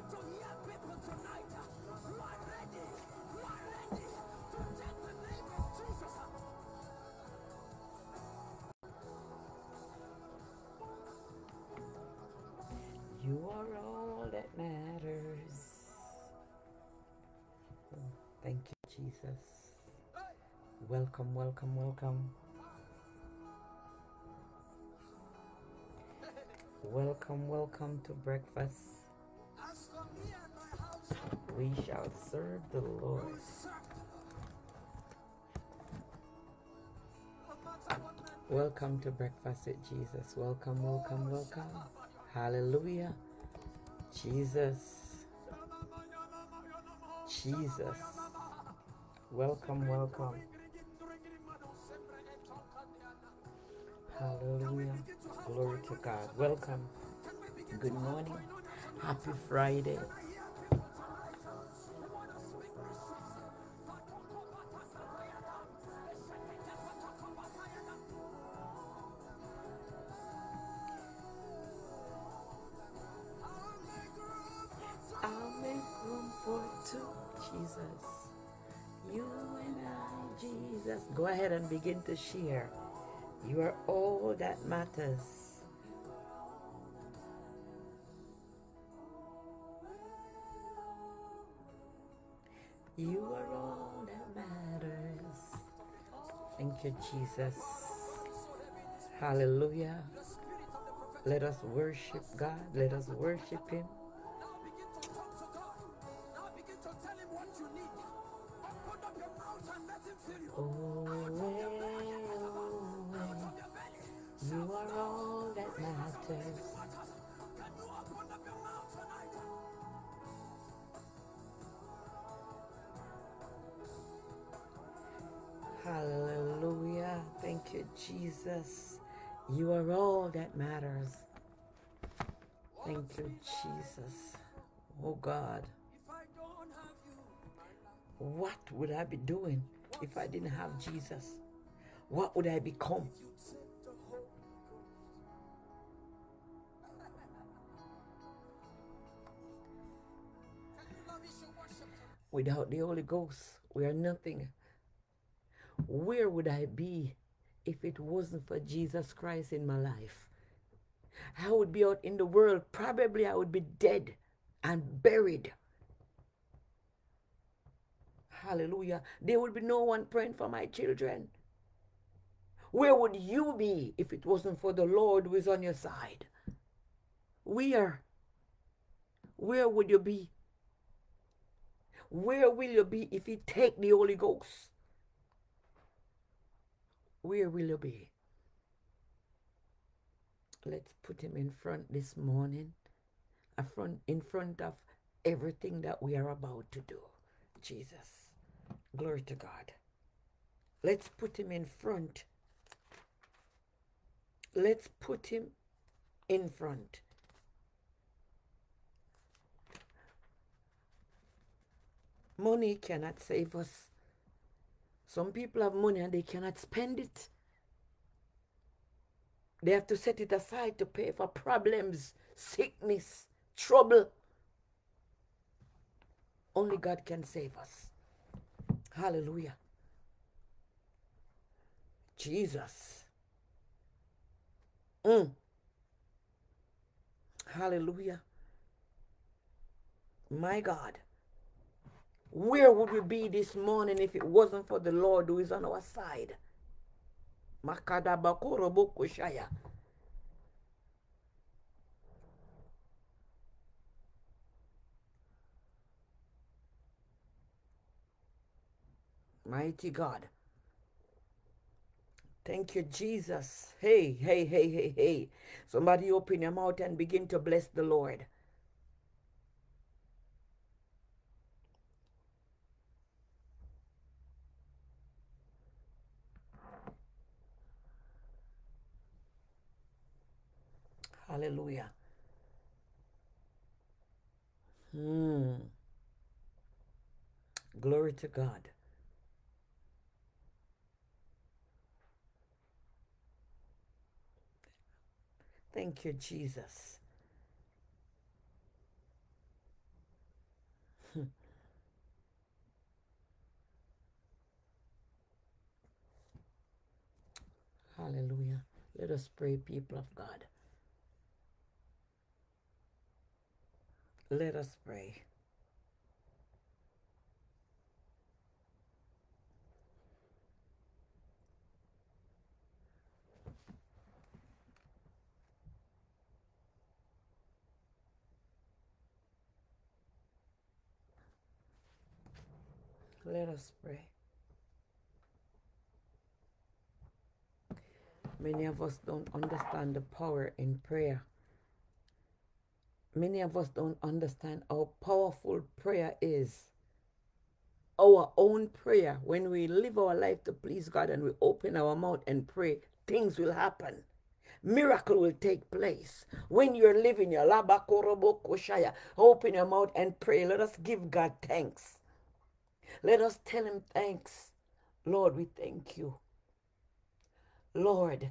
want to hear people tonight who are ready, who are ready to take the name of Jesus. You are all that matters. Thank you, Jesus. Welcome, welcome, welcome. Welcome, welcome to breakfast. We shall serve the Lord. Welcome to breakfast with Jesus. Welcome, welcome, welcome. Hallelujah. Jesus. Jesus. Welcome, welcome. Hallelujah. Glory to God. Welcome. Good morning. Happy Friday. Go ahead and begin to share. You are all that matters. You are all that matters. Thank you, Jesus. Hallelujah. Let us worship God. Let us worship Him. Thank you, Jesus. Oh God, what would I be doing if I didn't have Jesus? What would I become? Without the Holy Ghost, we are nothing. Where would I be if it wasn't for Jesus Christ in my life? I would be out in the world. Probably I would be dead and buried. Hallelujah. There would be no one praying for my children. Where would you be if it wasn't for the Lord who is on your side? Where? Where would you be? Where will you be if you take the Holy Ghost? Where will you be? Let's put him in front this morning, front in front of everything that we are about to do. Jesus. Glory to God. Let's put him in front. Let's put him in front. Money cannot save us. Some people have money and they cannot spend it. They have to set it aside to pay for problems, sickness, trouble. Only God can save us. Hallelujah. Jesus. Mm. Hallelujah. My God. Where would we be this morning if it wasn't for the Lord who is on our side? Makadabakorobokoshaya. Mighty God. Thank you, Jesus. Hey, hey, hey, hey, hey. Somebody open your mouth and begin to bless the Lord. Hallelujah. Hmm. Glory to God. Thank you, Jesus. Hallelujah. Let us pray, people of God. Let us pray. Let us pray. Many of us don't understand the power in prayer. Many of us don't understand how powerful prayer is. Our own prayer, when we live our life to please God and we open our mouth and pray, things will happen. Miracle will take place. When you're living your labakorobokoshaya, open your mouth and pray. Let us give God thanks. Let us tell him thanks. Lord, we thank you. Lord,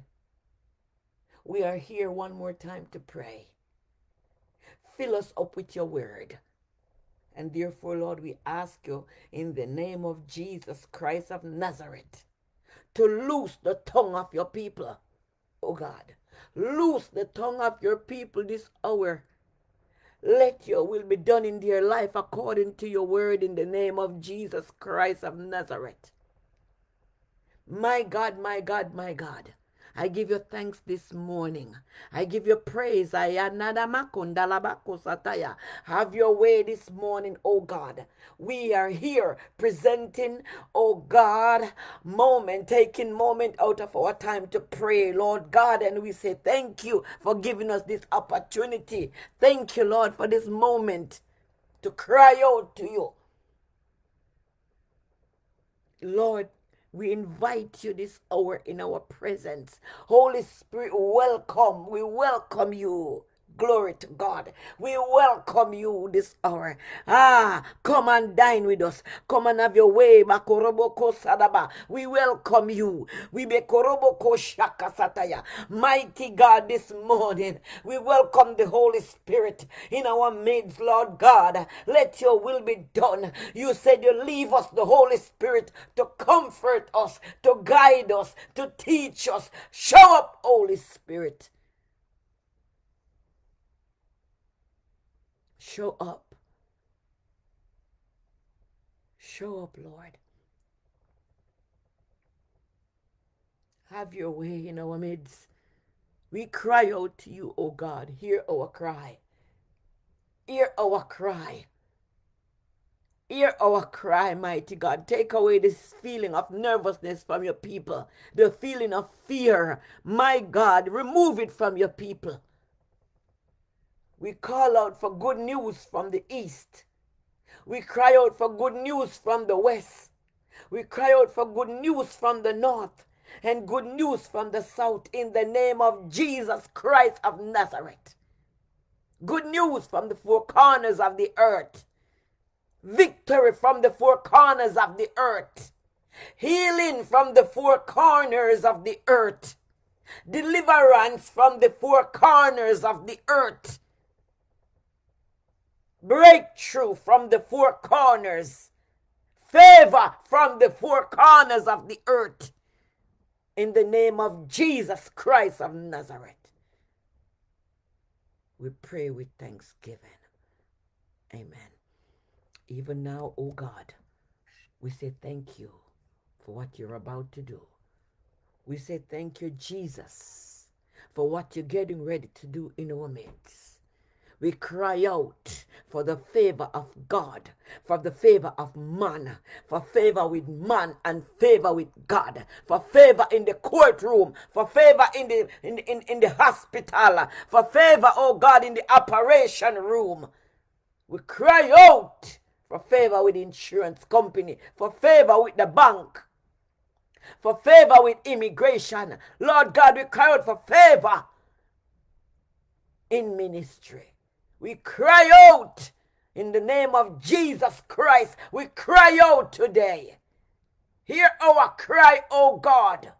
we are here one more time to pray. Fill us up with your word. And therefore, Lord, we ask you in the name of Jesus Christ of Nazareth to loose the tongue of your people. Oh God, loose the tongue of your people this hour. Let your will be done in their life according to your word in the name of Jesus Christ of Nazareth. My God, my God, my God. I give you thanks this morning. I give you praise. I have your way this morning, oh God. We are here presenting, oh God, moment, taking moment out of our time to pray, Lord God. And we say thank you for giving us this opportunity. Thank you, Lord, for this moment to cry out to you. Lord, we invite you this hour in our presence. Holy Spirit, welcome. We welcome you. Glory to God. We welcome you this hour. Ah, come and dine with us. Come and have your way. Makoroboko sadaba. We welcome you. We be koroboko shaka sataya. Mighty God, this morning we welcome the Holy Spirit in our midst, Lord God. Let your will be done. You said you leave us the Holy Spirit to comfort us, to guide us, to teach us. Show up, Holy Spirit. Show up. Show up, Lord. Have your way in our midst. We cry out to you, O God. Hear our cry. Hear our cry. Hear our cry, mighty God. Take away this feeling of nervousness from your people, the feeling of fear. My God, remove it from your people. We call out for good news from the east. We cry out for good news from the west. We cry out for good news from the north and good news from the south in the name of Jesus Christ of Nazareth. Good news from the four corners of the earth. Victory from the four corners of the earth. Healing from the four corners of the earth. Deliverance from the four corners of the earth breakthrough from the four corners, favor from the four corners of the earth. In the name of Jesus Christ of Nazareth, we pray with thanksgiving. Amen. Even now, O oh God, we say thank you for what you're about to do. We say thank you, Jesus, for what you're getting ready to do in our midst we cry out for the favor of God, for the favor of man, for favor with man and favor with God, for favor in the courtroom, for favor in the in, in, in the hospital, for favor, oh God, in the operation room. We cry out for favor with insurance company, for favor with the bank, for favor with immigration. Lord God, we cry out for favor in ministry. We cry out in the name of Jesus Christ. We cry out today. Hear our cry, O God.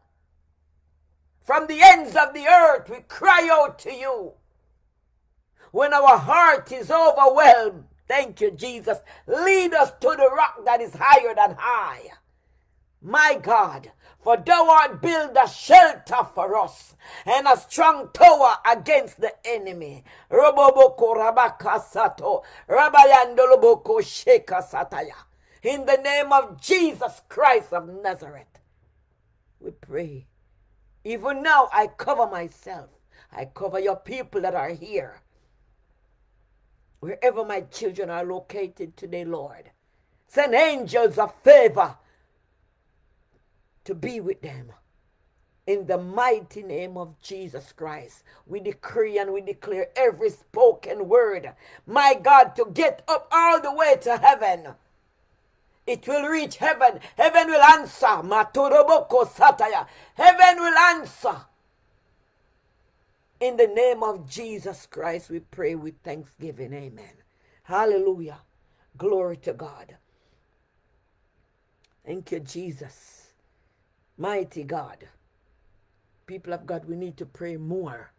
From the ends of the earth, we cry out to you. When our heart is overwhelmed, thank you, Jesus. Lead us to the rock that is higher than high. My God, for thou art build a shelter for us and a strong tower against the enemy. Roboboko rabaka sato, rabayandoloboko sheka sataya. In the name of Jesus Christ of Nazareth, we pray. Even now, I cover myself. I cover your people that are here. Wherever my children are located today, Lord, send angels of favor to be with them. In the mighty name of Jesus Christ, we decree and we declare every spoken word, my God, to get up all the way to heaven. It will reach heaven. Heaven will answer. Maturoboko sataya. Heaven will answer. In the name of Jesus Christ, we pray with thanksgiving. Amen. Hallelujah. Glory to God. Thank you, Jesus. Mighty God. People of God, we need to pray more.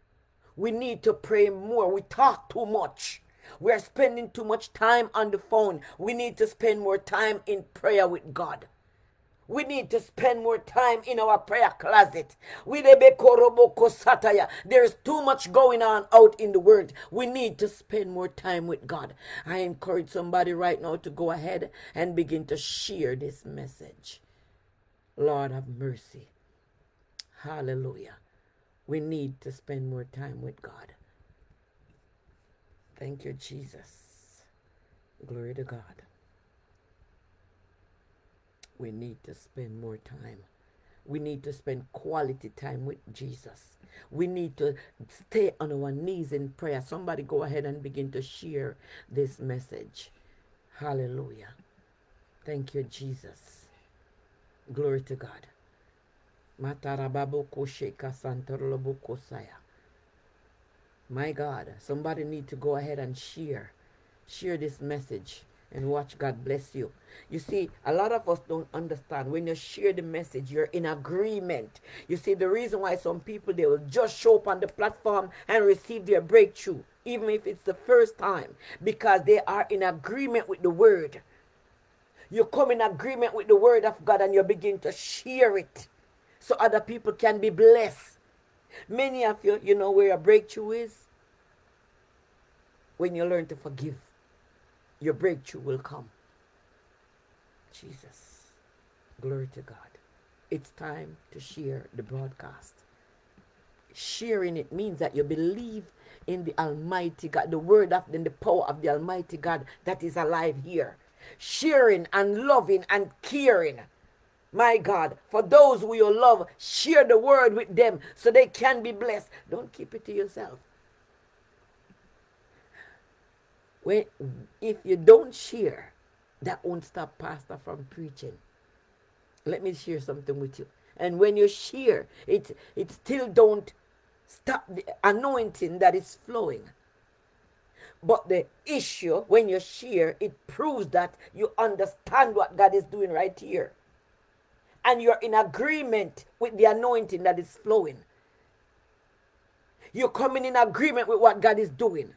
We need to pray more. We talk too much. We're spending too much time on the phone. We need to spend more time in prayer with God. We need to spend more time in our prayer closet. There's too much going on out in the world. We need to spend more time with God. I encourage somebody right now to go ahead and begin to share this message. Lord have mercy. Hallelujah. We need to spend more time with God. Thank you, Jesus. Glory to God. We need to spend more time. We need to spend quality time with Jesus. We need to stay on our knees in prayer. Somebody go ahead and begin to share this message. Hallelujah. Thank you, Jesus. Glory to God. My God, somebody need to go ahead and share. Share this message and watch God bless you. You see, a lot of us don't understand. When you share the message, you're in agreement. You see, the reason why some people they will just show up on the platform and receive their breakthrough, even if it's the first time, because they are in agreement with the word. You come in agreement with the word of God and you begin to share it so other people can be blessed. Many of you, you know where your breakthrough is? When you learn to forgive your breakthrough will come. Jesus. Glory to God. It's time to share the broadcast. Sharing it means that you believe in the Almighty God, the word of in the power of the Almighty God that is alive here. Sharing and loving and caring. My God, for those who you love, share the word with them so they can be blessed. Don't keep it to yourself. when if you don't share, that won't stop pastor from preaching. Let me share something with you. And when you share, it it still don't stop the anointing that is flowing. But the issue when you share, it proves that you understand what God is doing right here. And you're in agreement with the anointing that is flowing. You're coming in agreement with what God is doing.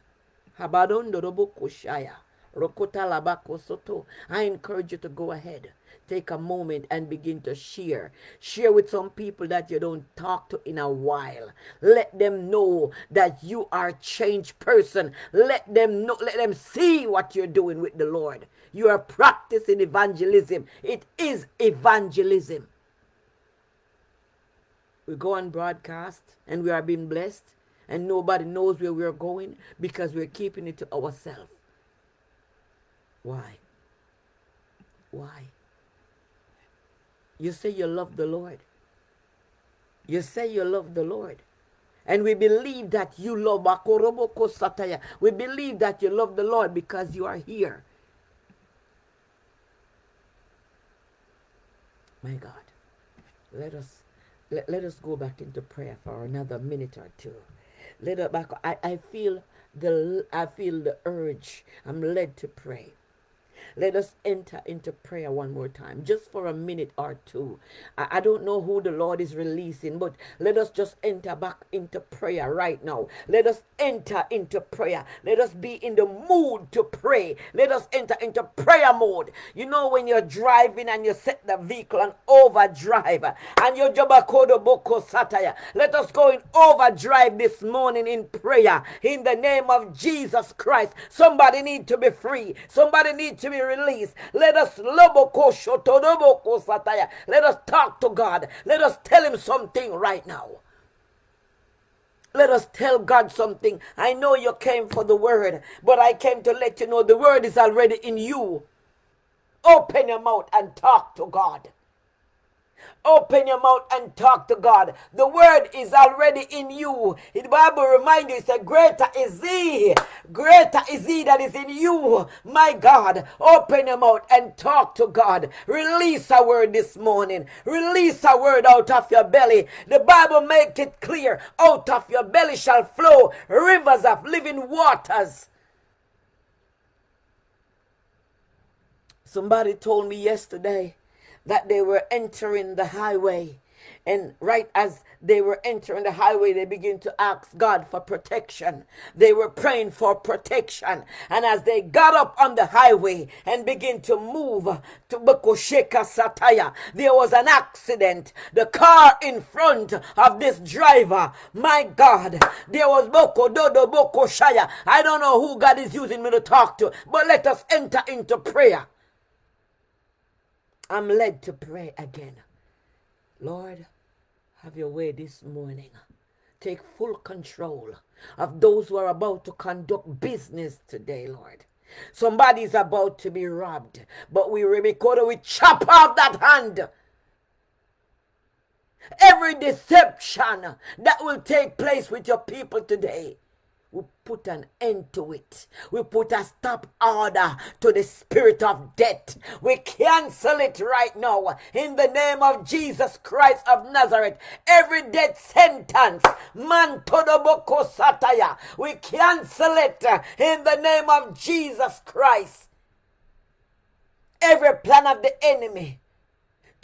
I encourage you to go ahead. Take a moment and begin to share. Share with some people that you don't talk to in a while. Let them know that you are a changed person. Let them know, let them see what you're doing with the Lord. You are practicing evangelism. It is evangelism. We go on broadcast and we are being blessed and nobody knows where we're going because we're keeping it to ourselves. Why? Why? You say you love the Lord. You say you love the Lord. And we believe that you love. We believe that you love the Lord because you are here. My God. Let us let, let us go back into prayer for another minute or two little back. I, I feel the I feel the urge. I'm led to pray. Let us enter into prayer one more time, just for a minute or two. I, I don't know who the Lord is releasing, but let us just enter back into prayer right now. Let us enter into prayer. Let us be in the mood to pray. Let us enter into prayer mode. You know, when you're driving and you set the vehicle on overdrive and your jabakodo boko sataya. Let us go in overdrive this morning in prayer in the name of Jesus Christ. Somebody need to be free. Somebody need to be released. Let us. Let us talk to God. Let us tell him something right now. Let us tell God something. I know you came for the word, but I came to let you know the word is already in you. Open your mouth and talk to God. Open your mouth and talk to God. The word is already in you. The Bible reminds you, it said, Greater is he. Greater is he that is in you. My God, open your mouth and talk to God. Release a word this morning. Release a word out of your belly. The Bible make it clear. Out of your belly shall flow rivers of living waters. Somebody told me yesterday that they were entering the highway. And right as they were entering the highway, they began to ask God for protection. They were praying for protection. And as they got up on the highway and began to move to Bokosheka Sataya, there was an accident. The car in front of this driver, my God, there was Boko Dodo Boko Shaya. I don't know who God is using me to talk to, but let us enter into prayer. I'm led to pray again. Lord, have your way this morning. Take full control of those who are about to conduct business today, Lord. Somebody's about to be robbed, but we record we chop off that hand. Every deception that will take place with your people today we put an end to it. We put a stop order to the spirit of death. We cancel it right now in the name of Jesus Christ of Nazareth. Every death sentence, man todoboko sataya, we cancel it in the name of Jesus Christ. Every plan of the enemy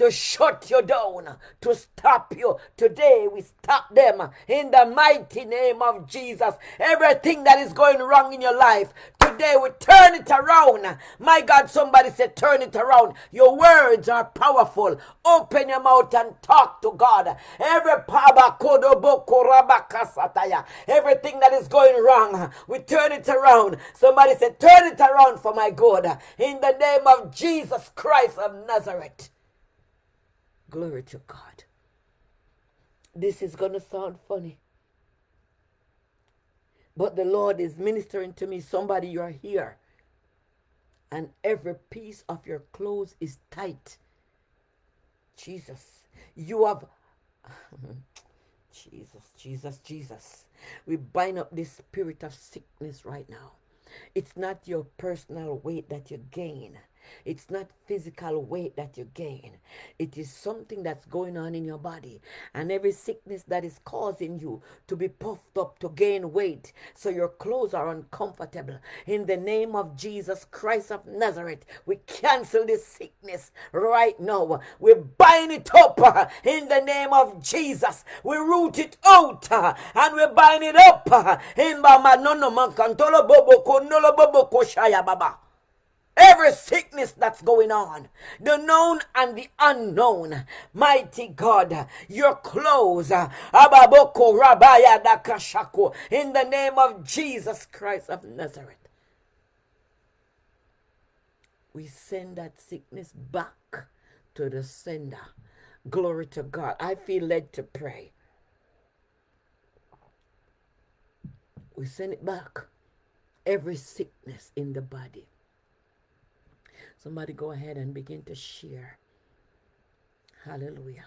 to shut you down, to stop you. Today we stop them in the mighty name of Jesus. Everything that is going wrong in your life, today we turn it around. My God, somebody said, turn it around. Your words are powerful. Open your mouth and talk to God. Every everything that is going wrong, we turn it around. Somebody said, turn it around for my good. In the name of Jesus Christ of Nazareth. Glory to God. This is going to sound funny. But the Lord is ministering to me. Somebody, you are here. And every piece of your clothes is tight. Jesus. You have. Jesus, Jesus, Jesus. We bind up this spirit of sickness right now. It's not your personal weight that you gain. It's not physical weight that you gain. It is something that's going on in your body. And every sickness that is causing you to be puffed up, to gain weight, so your clothes are uncomfortable. In the name of Jesus Christ of Nazareth, we cancel this sickness right now. We bind it up in the name of Jesus. We root it out and we bind it up in Baba Nono Mankantolo Bobo Konolo Bobo Baba. Every sickness that's going on, the known and the unknown, mighty God, your clothes, Ababoko Rabaya Dakashako, in the name of Jesus Christ of Nazareth. We send that sickness back to the sender. Glory to God. I feel led to pray. We send it back. Every sickness in the body Somebody go ahead and begin to share. Hallelujah.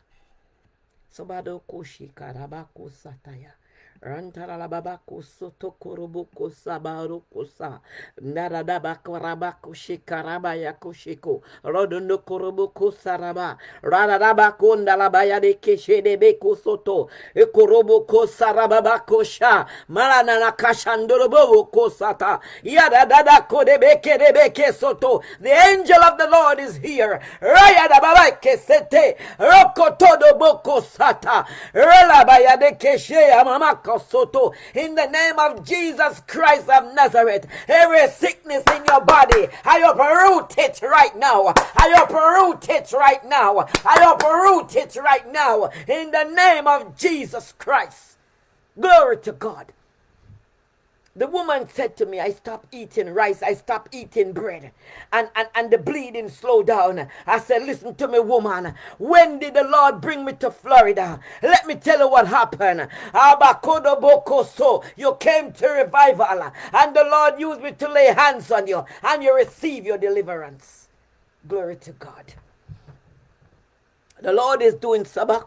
Somebody koshi karabako sataya. Rantarababako sotokoroboko sabarokosa. Naradabako rabako shikarabayako shiko. Rodondo koroboko saraba. Radabako ndalabaya de keshedebeko soto. Ekoroboko sarababako sha. Maranana kashandoroboko sata. Yadadadako debeke debeke soto. The angel of the Lord is here. Rayadababake sete. Rokotodo boko sata. Relabaya de keshe amamako In the name of Jesus Christ of Nazareth, every sickness in your body, I uproot it right now. I uproot it right now. I uproot it right now. In the name of Jesus Christ. Glory to God. The woman said to me, I stopped eating rice, I stopped eating bread, and, and, and the bleeding slowed down. I said, Listen to me, woman. When did the Lord bring me to Florida? Let me tell you what happened. You came to revival, and the Lord used me to lay hands on you, and you receive your deliverance. Glory to God. The Lord is doing sataya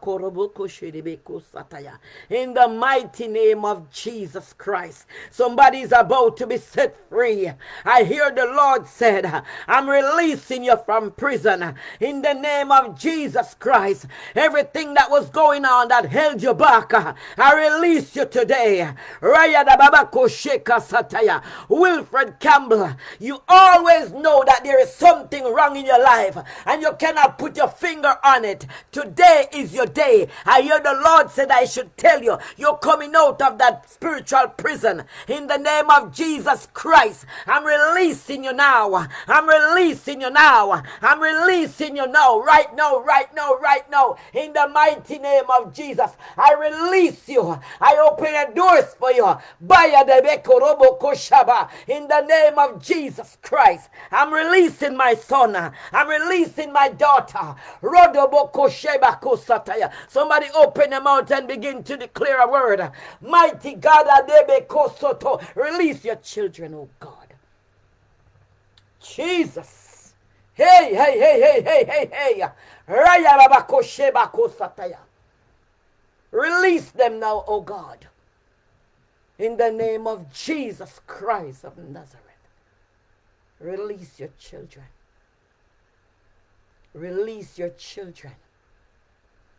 in the mighty name of Jesus Christ. Somebody is about to be set free. I hear the Lord said, I'm releasing you from prison in the name of Jesus Christ. Everything that was going on that held you back, I release you today. sataya. Wilfred Campbell, you always know that there is something wrong in your life and you cannot put your finger on it. Today is your day. I hear the Lord said I should tell you, you're coming out of that spiritual prison. In the name of Jesus Christ, I'm releasing you now. I'm releasing you now. I'm releasing you now. Right now, right now, right now. In the mighty name of Jesus, I release you. I open the doors for you. In the name of Jesus Christ, I'm releasing my son. I'm releasing my daughter. Somebody open your mouth and begin to declare a word. Mighty God, release your children, oh God. Jesus. Hey, hey, hey, hey, hey, hey, hey. Release them now, oh God. In the name of Jesus Christ of Nazareth. Release your children. Release your children.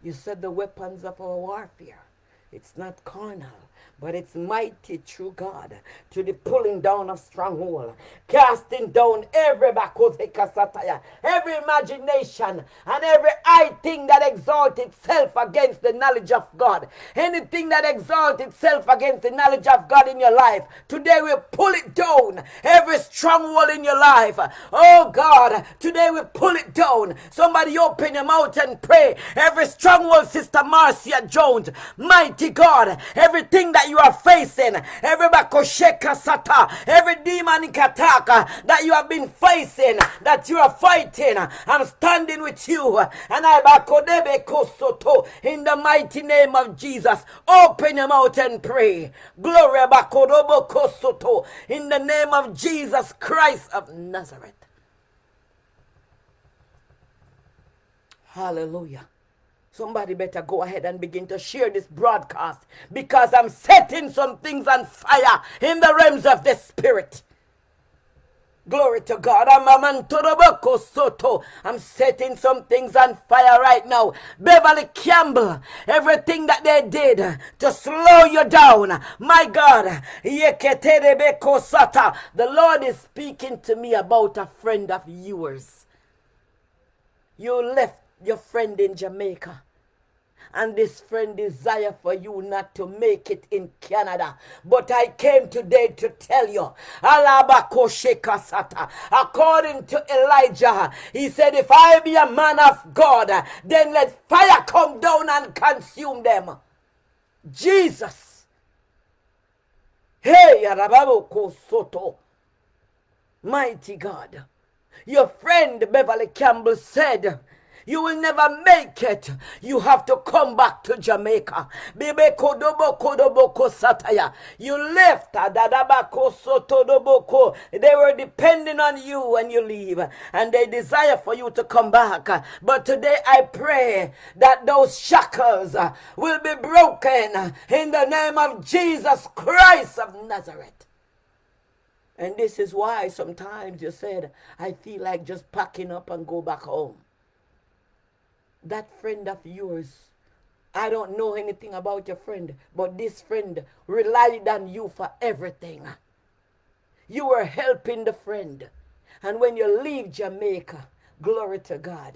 You said the weapons of our warfare. It's not carnal, but it's mighty through God to the pulling down of stronghold, casting down every bakozekasataya, every imagination and every high thing that exalts itself against the knowledge of God. Anything that exalts itself against the knowledge of God in your life, today we pull it down. Every stronghold in your life, oh God, today we pull it down. Somebody open your mouth and pray. Every stronghold, Sister Marcia Jones, mighty God, everything that you are facing, every bakosheka sata, every demonic attack that you have been facing, that you are fighting, I'm standing with you. And I bakodebe kosoto in the mighty name of Jesus. Open your mouth and pray. Glory bakodobo kosoto in the name of Jesus Christ of Nazareth. Hallelujah. Somebody better go ahead and begin to share this broadcast because I'm setting some things on fire in the realms of the spirit. Glory to God. I'm I'm setting some things on fire right now. Beverly Campbell, everything that they did to slow you down. My God. The Lord is speaking to me about a friend of yours. You left your friend in Jamaica and this friend desire for you not to make it in Canada. But I came today to tell you, according to Elijah, he said, If I be a man of God, then let fire come down and consume them. Jesus. Hey, Soto. Mighty God. Your friend Beverly Campbell said, You will never make it. You have to come back to Jamaica. You left. They were depending on you when you leave, and they desire for you to come back. But today I pray that those shackles will be broken in the name of Jesus Christ of Nazareth. And this is why sometimes you said, I feel like just packing up and go back home. That friend of yours, I don't know anything about your friend, but this friend relied on you for everything. You were helping the friend. And when you leave Jamaica, glory to God,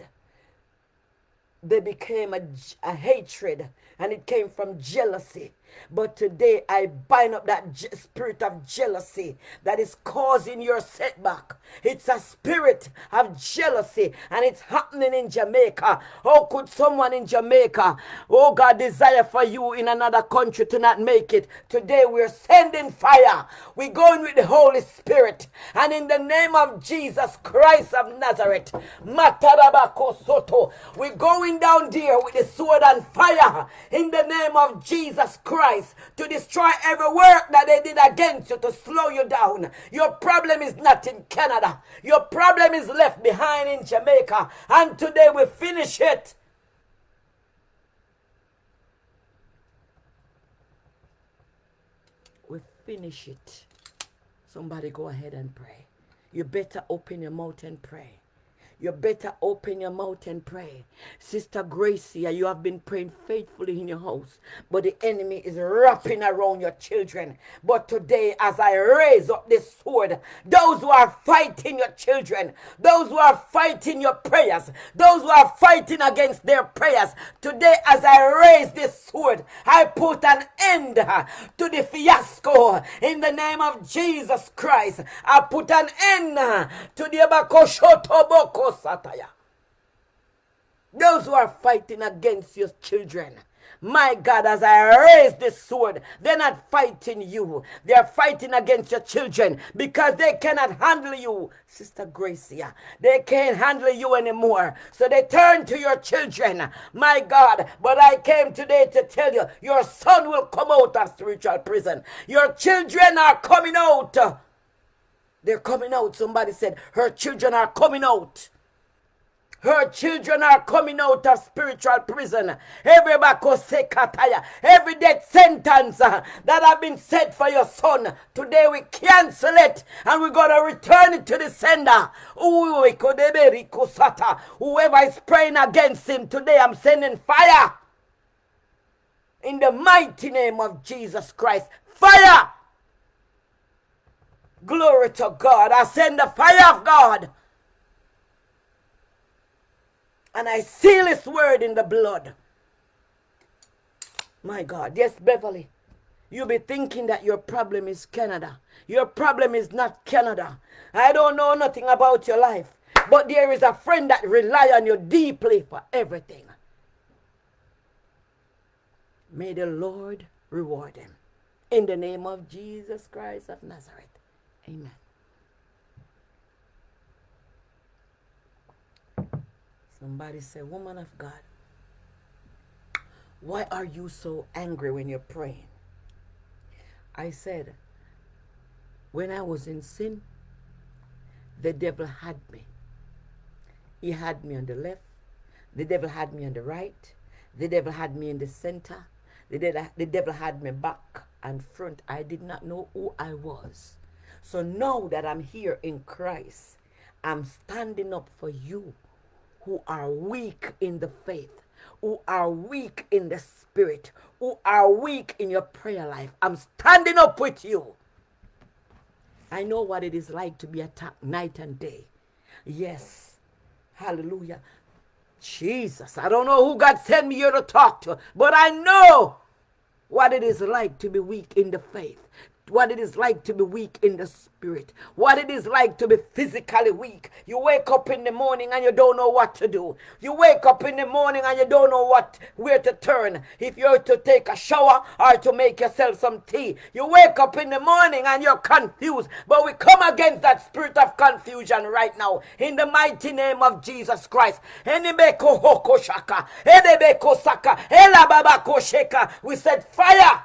they became a, a hatred and it came from jealousy but today I bind up that spirit of jealousy that is causing your setback. It's a spirit of jealousy and it's happening in Jamaica. How could someone in Jamaica, oh God, desire for you in another country to not make it? Today we're sending fire. We're going with the Holy Spirit. And in the name of Jesus Christ of Nazareth, we're going down there with the sword and fire in the name of Jesus Christ. Christ to destroy every work that they did against you to slow you down. Your problem is not in Canada. Your problem is left behind in Jamaica. And today we finish it. We finish it. Somebody go ahead and pray. You better open your mouth and pray you better open your mouth and pray. Sister Gracia, you have been praying faithfully in your house, but the enemy is wrapping around your children. But today, as I raise up this sword, those who are fighting your children, those who are fighting your prayers, those who are fighting against their prayers, today, as I raise this sword, I put an end to the fiasco in the name of Jesus Christ. I put an end to the Abakoshotoboko Sataya. Those who are fighting against your children. My God, as I raise this sword, they're not fighting you. They're fighting against your children because they cannot handle you, Sister Gracia. They can't handle you anymore. So they turn to your children. My God, but I came today to tell you your son will come out of spiritual prison. Your children are coming out. They're coming out. Somebody said, Her children are coming out. Her children are coming out of spiritual prison. Every bakosekataya, every death sentence uh, that have been set for your son, today we cancel it and we're going to return it to the sender. Whoever is praying against him today, I'm sending fire. In the mighty name of Jesus Christ. Fire! Glory to God. I send the fire of God and I seal his word in the blood. My God. Yes, Beverly. You'll be thinking that your problem is Canada. Your problem is not Canada. I don't know nothing about your life. But there is a friend that rely on you deeply for everything. May the Lord reward him. In the name of Jesus Christ of Nazareth. Amen. Somebody say, Woman of God, why are you so angry when you're praying? I said, When I was in sin, the devil had me. He had me on the left, the devil had me on the right, the devil had me in the center, the devil, the devil had me back and front. I did not know who I was. So now that I'm here in Christ, I'm standing up for you who are weak in the faith, who are weak in the spirit, who are weak in your prayer life. I'm standing up with you. I know what it is like to be attacked night and day. Yes. Hallelujah. Jesus, I don't know who God sent me here to talk to, but I know what it is like to be weak in the faith. What it is like to be weak in the spirit, what it is like to be physically weak. You wake up in the morning and you don't know what to do. You wake up in the morning and you don't know what where to turn. If you're to take a shower or to make yourself some tea, you wake up in the morning and you're confused. But we come against that spirit of confusion right now in the mighty name of Jesus Christ. We said fire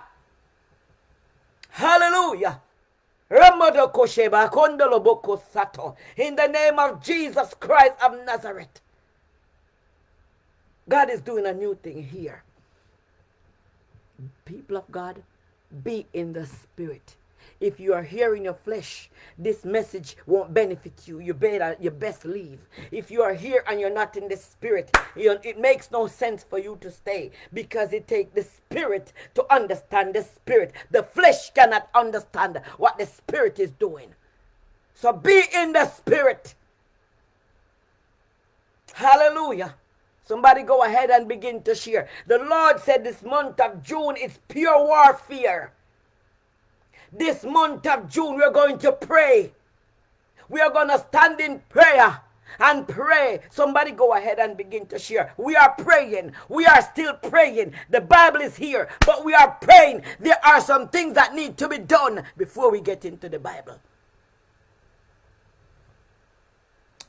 Hallelujah. In the name of Jesus Christ of Nazareth. God is doing a new thing here. People of God, be in the spirit if you are here in your flesh, this message won't benefit you. You better, you best leave. If you are here and you're not in the spirit, it makes no sense for you to stay because it takes the spirit to understand the spirit. The flesh cannot understand what the spirit is doing. So be in the spirit. Hallelujah. Somebody go ahead and begin to share. The Lord said this month of June is pure warfare. This month of June, we're going to pray. We are going to stand in prayer and pray. Somebody go ahead and begin to share. We are praying. We are still praying. The Bible is here, but we are praying. There are some things that need to be done before we get into the Bible.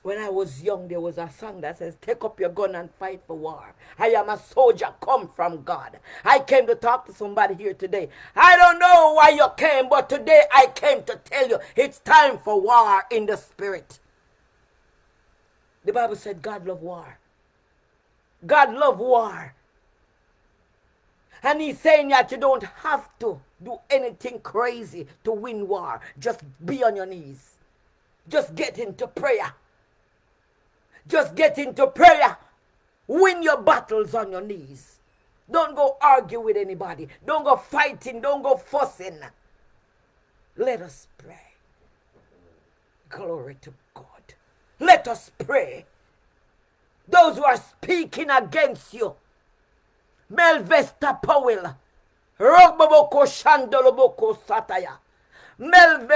When I was young, there was a song that says, Take up your gun and fight for war. I am a soldier come from God. I came to talk to somebody here today. I don't know why you came, but today I came to tell you it's time for war in the spirit. The Bible said God love war. God love war. And he's saying that you don't have to do anything crazy to win war. Just be on your knees. Just get into prayer. Just get into prayer. Win your battles on your knees. Don't go argue with anybody. Don't go fighting. Don't go fussing. Let us pray. Glory to God. Let us pray. Those who are speaking against you. Melvesta Powell. Rogboboko Shandoloboko Sataya. I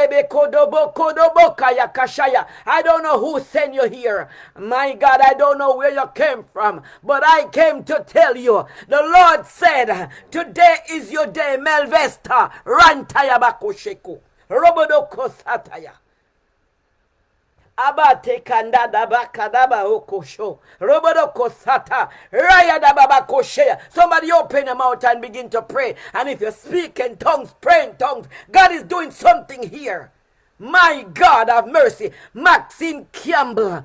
don't know who sent you here. My God, I don't know where you came from, but I came to tell you. The Lord said, Today is your day, Melvesta. Rantaya Bakosheku. Robodoko Sataya. Somebody open your mouth and begin to pray. And if you speak in tongues, pray in tongues. God is doing something here. My God have mercy. Maxine Campbell.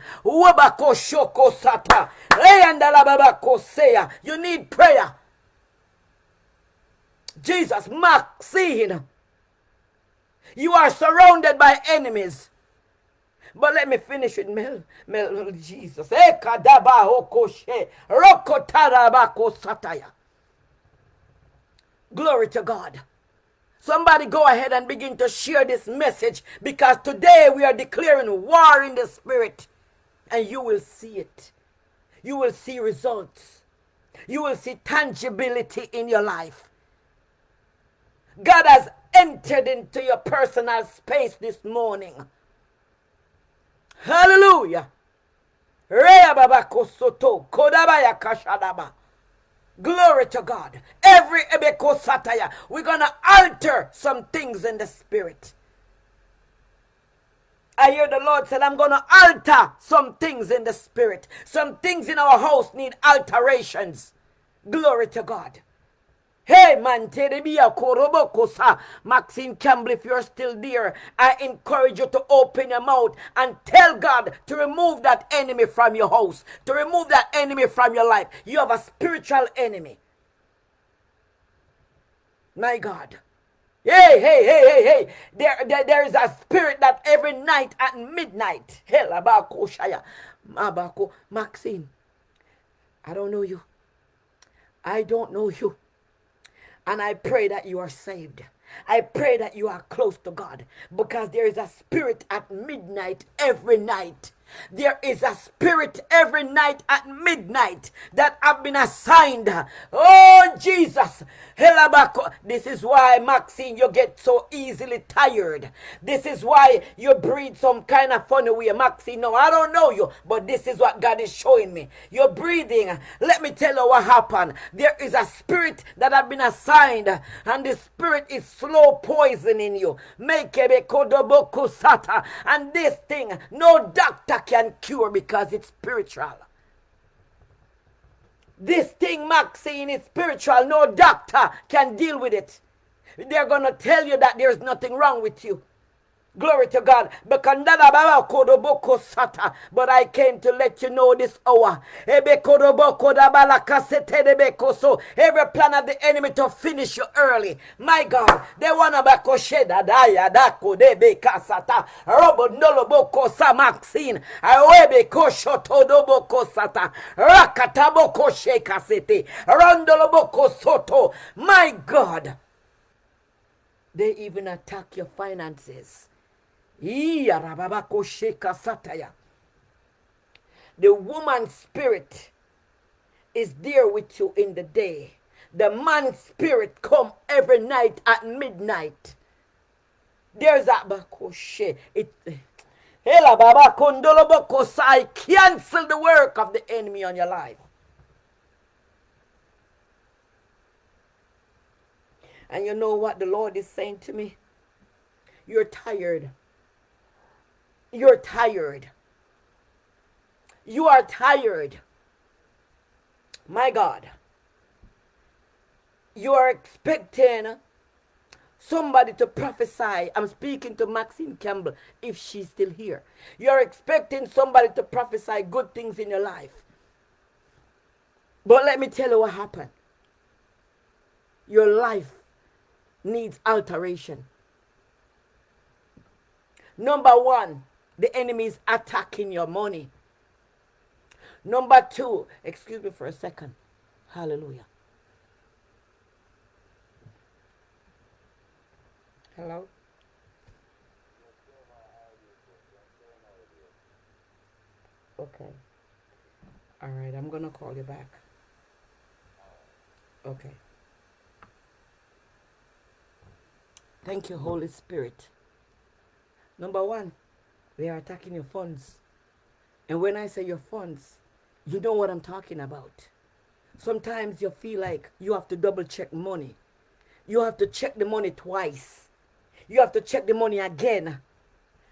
You need prayer. Jesus, Maxine. You are surrounded by enemies. But let me finish with Mel, Mel Jesus. Eh, Glory to God. Somebody go ahead and begin to share this message because today we are declaring war in the spirit and you will see it. You will see results. You will see tangibility in your life. God has entered into your personal space this morning. Hallelujah. Glory to God. Every ebeko sataya, we're gonna alter some things in the spirit. I hear the Lord said, I'm gonna alter some things in the spirit. Some things in our house need alterations. Glory to God. Hey, man, Terebia Korobokosa. Maxine Campbell, if you're still there, I encourage you to open your mouth and tell God to remove that enemy from your house, to remove that enemy from your life. You have a spiritual enemy. My God. Hey, hey, hey, hey, hey. There, there, there is a spirit that every night at midnight. Hell, Abako Shaya. Abako. Maxine, I don't know you. I don't know you. And I pray that you are saved. I pray that you are close to God because there is a spirit at midnight every night. There is a spirit every night at midnight that have been assigned. Oh, Jesus. This is why, Maxine, you get so easily tired. This is why you breathe some kind of funny way. Maxine, no, I don't know you, but this is what God is showing me. You're breathing. Let me tell you what happened. There is a spirit that have been assigned, and the spirit is slow poisoning you. And this thing, no doctor can cure because it's spiritual. This thing, Maxine, is spiritual. No doctor can deal with it. They're going to tell you that there's nothing wrong with you. Glory to God. But I came to let you know this hour. Every plan of the enemy to finish you early. My God, they want to bako sheda daya dako debe kasata. Robo nolo boko sa Maxine. Awebe ko shoto do boko sata. Rakata boko sheka sete. Rondolo boko soto. My God. They even attack your finances. The woman spirit is there with you in the day. The man spirit come every night at midnight. There's that bakoshe. It I cancel the work of the enemy on your life. And you know what the Lord is saying to me? You're tired you're tired. You are tired. My God. You are expecting somebody to prophesy. I'm speaking to Maxine Campbell if she's still here. You're expecting somebody to prophesy good things in your life. But let me tell you what happened. Your life needs alteration. Number one, the enemy is attacking your money. Number two, excuse me for a second. Hallelujah. Hello? Okay. All right, I'm going to call you back. Okay. Thank you, Holy Spirit. Number one, they are attacking your funds. And when I say your funds, you know what I'm talking about. Sometimes you feel like you have to double check money. You have to check the money twice. You have to check the money again.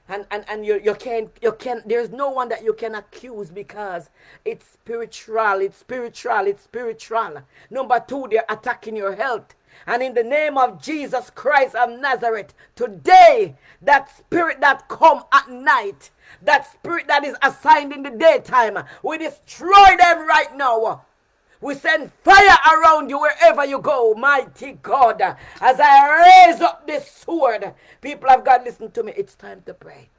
And and, and you you can't you can there's no one that you can accuse because it's spiritual, it's spiritual, it's spiritual. Number two, they're attacking your health. And in the name of Jesus Christ of Nazareth, today, that spirit that come at night, that spirit that is assigned in the daytime, we destroy them right now. We send fire around you wherever you go, mighty God. As I raise up this sword, people of God, listen to me. It's time to pray.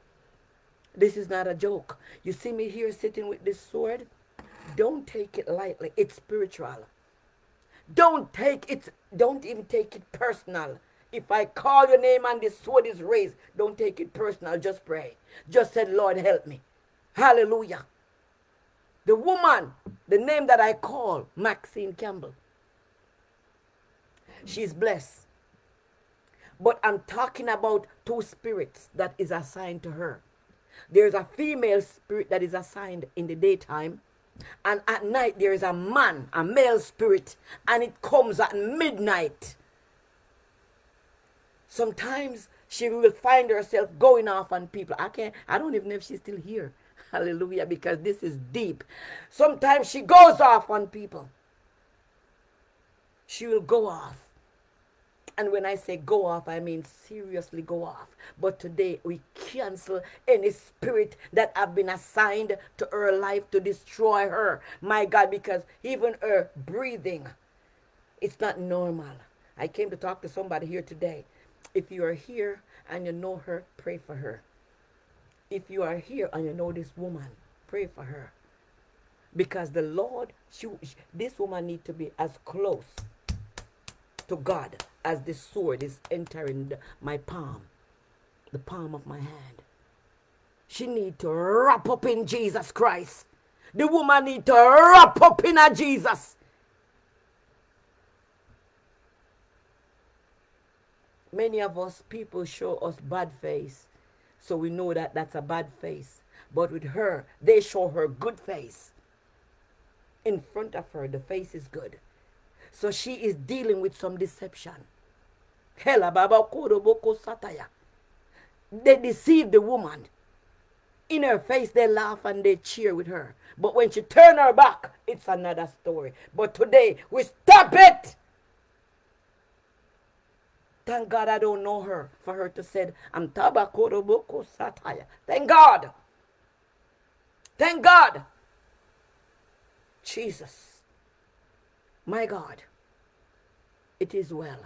This is not a joke. You see me here sitting with this sword? Don't take it lightly. It's spiritual. Don't take it, don't even take it personal. If I call your name and the sword is raised, don't take it personal. Just pray. Just say, Lord, help me. Hallelujah. The woman, the name that I call, Maxine Campbell, she's blessed. But I'm talking about two spirits that is assigned to her. There's a female spirit that is assigned in the daytime, and at night there is a man, a male spirit, and it comes at midnight. Sometimes she will find herself going off on people. I can't, I don't even know if she's still here. Hallelujah, because this is deep. Sometimes she goes off on people. She will go off. And when I say go off, I mean seriously go off. But today we cancel any spirit that have been assigned to her life to destroy her. My God, because even her breathing, it's not normal. I came to talk to somebody here today. If you are here and you know her, pray for her. If you are here and you know this woman, pray for her. Because the Lord, she, this woman need to be as close to God as the sword is entering the, my palm, the palm of my hand. She need to wrap up in Jesus Christ. The woman need to wrap up in a Jesus. Many of us people show us bad face. So we know that that's a bad face. But with her, they show her good face. In front of her, the face is good. So she is dealing with some deception. Hela baba koroboko sataya. They deceive the woman. In her face, they laugh and they cheer with her. But when she turn her back, it's another story. But today, we stop it. Thank God I don't know her for her to say, I'm tabakoroboko sataya. Thank God. Thank God. Jesus. My God. It is well.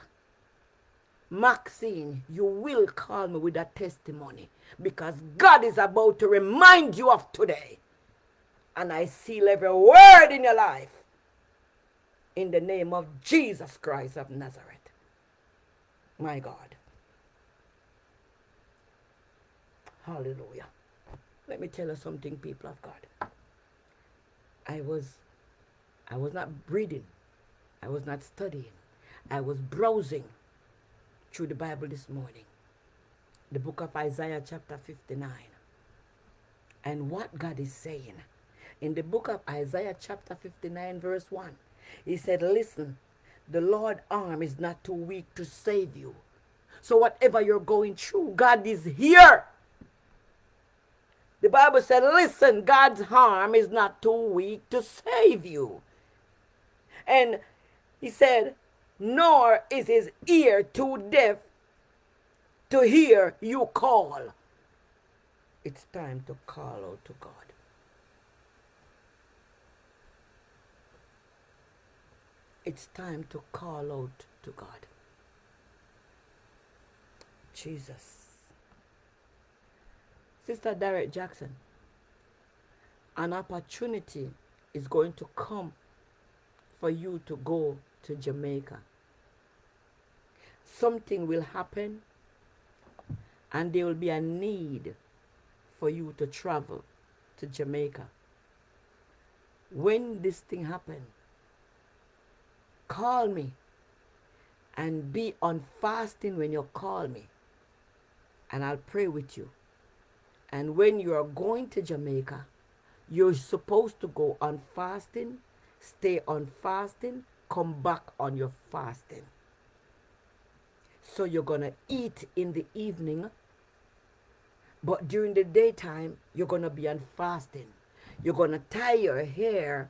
Maxine, you will call me with a testimony because God is about to remind you of today. And I seal every word in your life in the name of Jesus Christ of Nazareth. My God. Hallelujah. Let me tell you something, people of God. I was I was not reading. I was not studying. I was browsing through the Bible this morning. The book of Isaiah chapter 59. And what God is saying. In the book of Isaiah chapter 59 verse 1. He said, listen, the Lord arm is not too weak to save you. So whatever you're going through, God is here. The Bible said, listen, God's arm is not too weak to save you. And he said, nor is his ear too deaf to hear you call. It's time to call out to God. It's time to call out to God. Jesus. Sister Derek Jackson, an opportunity is going to come for you to go to Jamaica. Something will happen and there will be a need for you to travel to Jamaica. When this thing happens, call me and be on fasting when you call me and I'll pray with you. And when you are going to Jamaica, you're supposed to go on fasting, stay on fasting, come back on your fasting. So you're going to eat in the evening, but during the daytime, you're going to be on fasting. You're going to tie your hair.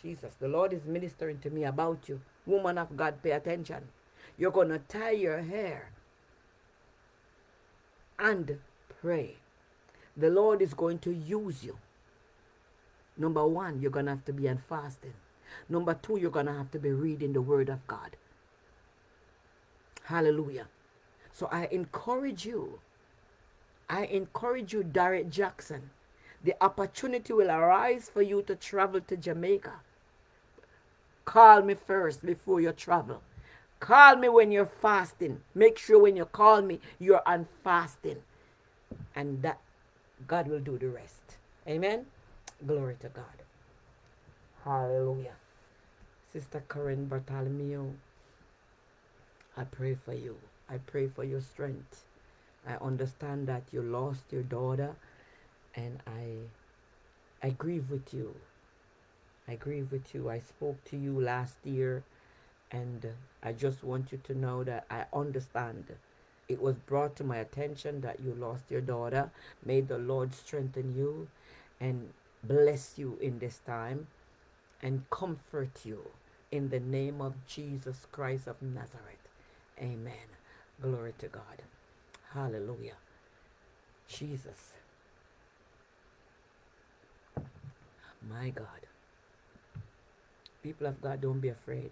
Jesus, the Lord is ministering to me about you. Woman of God, pay attention. You're going to tie your hair and pray. The Lord is going to use you. Number one, you're going to have to be on fasting. Number two, you're going to have to be reading the Word of God. Hallelujah. So I encourage you. I encourage you, Derek Jackson. The opportunity will arise for you to travel to Jamaica. Call me first before you travel. Call me when you're fasting. Make sure when you call me, you're on fasting. And that God will do the rest. Amen. Glory to God. Hallelujah. Sister Corinne Bartholomew, I pray for you. I pray for your strength. I understand that you lost your daughter and I I grieve with you. I grieve with you. I spoke to you last year and I just want you to know that I understand. It was brought to my attention that you lost your daughter. May the Lord strengthen you and bless you in this time and comfort you in the name of Jesus Christ of Nazareth. Amen. Glory to God. Hallelujah. Jesus. My God. People of God, don't be afraid.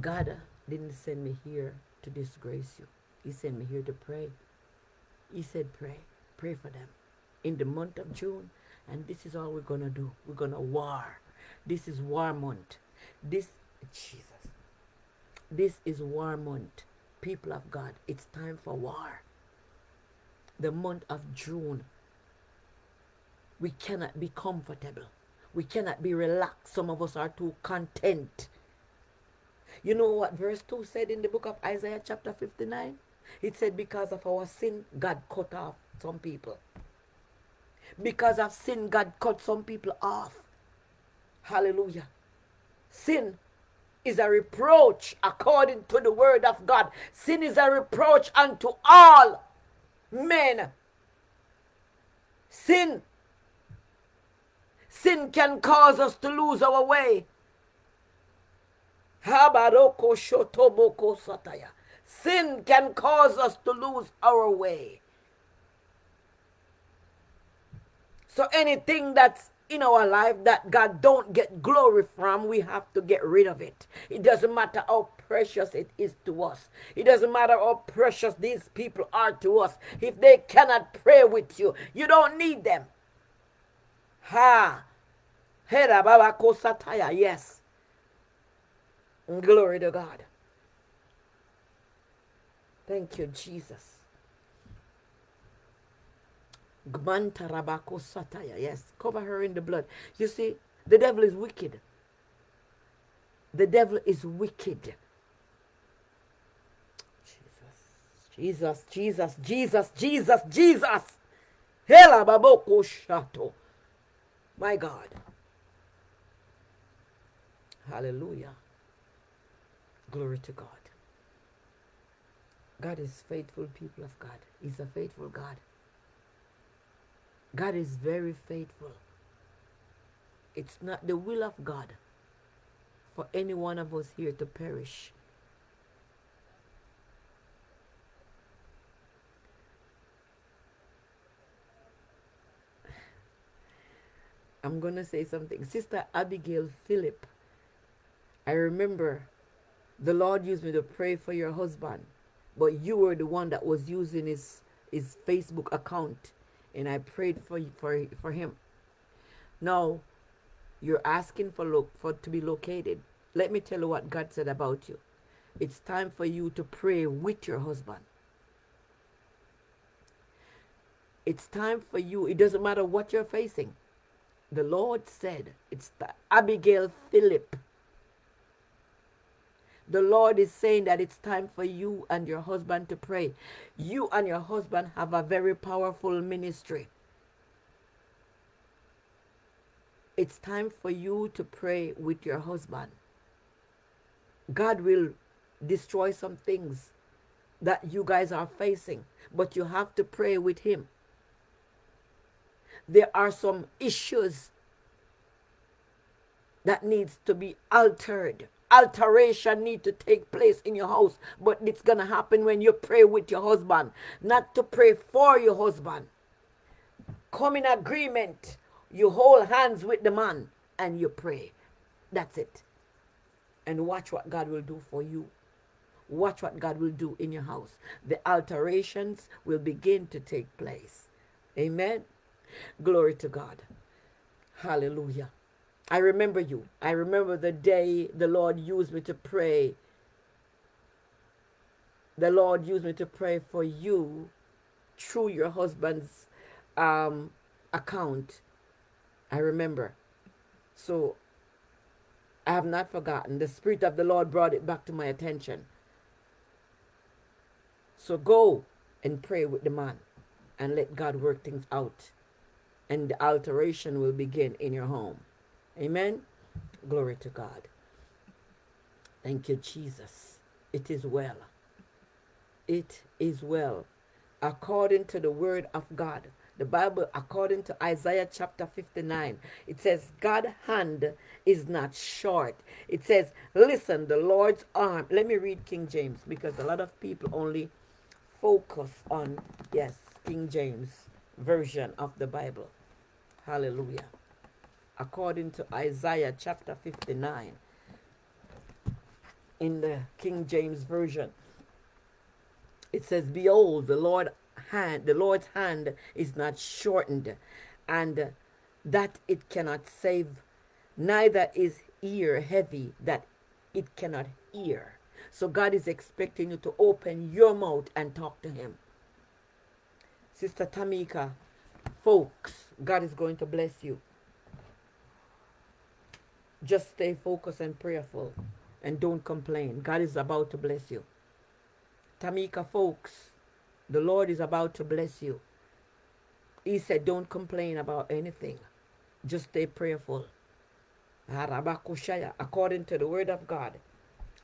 God didn't send me here to disgrace you. He sent me here to pray. He said, pray. Pray for them. In the month of June, and this is all we're going to do. We're going to war. This is war month. This, Jesus. This is war month. People of God, it's time for war. the month of June. We cannot be comfortable. We cannot be relaxed. Some of us are too content. You know what verse 2 said in the book of Isaiah, chapter 59? It said, Because of our sin, God cut off some people. Because of sin, God cut some people off. Hallelujah. Sin is a reproach according to the word of God. Sin is a reproach unto all men. Sin. Sin can cause us to lose our way. Sin can cause us to lose our way. So anything that's in our life that God don't get glory from, we have to get rid of it. It doesn't matter how precious it is to us. It doesn't matter how precious these people are to us. If they cannot pray with you, you don't need them. Ha. Hera baba kosataya. Yes. Glory to God. Thank you, Jesus. Gmantarabako Sataya. Yes, cover her in the blood. You see, the devil is wicked. The devil is wicked. Jesus, Jesus, Jesus, Jesus, Jesus. Hela baboko shato. My God. Hallelujah. Glory to God. God is faithful, people of God. He's a faithful God. God is very faithful. It's not the will of God for any one of us here to perish. I'm going to say something. Sister Abigail Philip, I remember the Lord used me to pray for your husband, but you were the one that was using his, his Facebook account and I prayed for for for him. Now, you're asking for look for to be located. Let me tell you what God said about you. It's time for you to pray with your husband. It's time for you. It doesn't matter what you're facing. The Lord said, it's the Abigail Philip the Lord is saying that it's time for you and your husband to pray. You and your husband have a very powerful ministry. It's time for you to pray with your husband. God will destroy some things that you guys are facing, but you have to pray with him. There are some issues that needs to be altered alteration need to take place in your house but it's going to happen when you pray with your husband not to pray for your husband. Come in agreement. You hold hands with the man and you pray. That's it. And watch what god will do for you. Watch what god will do in your house. The alterations will begin to take place. Amen. Glory to god. Hallelujah I remember you. I remember the day the Lord used me to pray. The Lord used me to pray for you through your husband's um, account. I remember. So I have not forgotten. The Spirit of the Lord brought it back to my attention. So go and pray with the man and let God work things out. And the alteration will begin in your home. Amen. Glory to God. Thank you, Jesus. It is well. It is well. According to the word of God. The Bible, according to Isaiah chapter 59, it says, God's hand is not short. It says, listen, the Lord's arm. Let me read King James because a lot of people only focus on, yes, King James version of the Bible. Hallelujah according to Isaiah chapter 59 in the King James Version. It says, Behold, the Lord hand, the Lord's hand is not shortened, and that it cannot save, neither is ear heavy that it cannot hear. So God is expecting you to open your mouth and talk to him. Sister Tamika, folks, God is going to bless you. Just stay focused and prayerful and don't complain. God is about to bless you. Tamika, folks, the Lord is about to bless you. He said, Don't complain about anything, just stay prayerful. According to the word of God,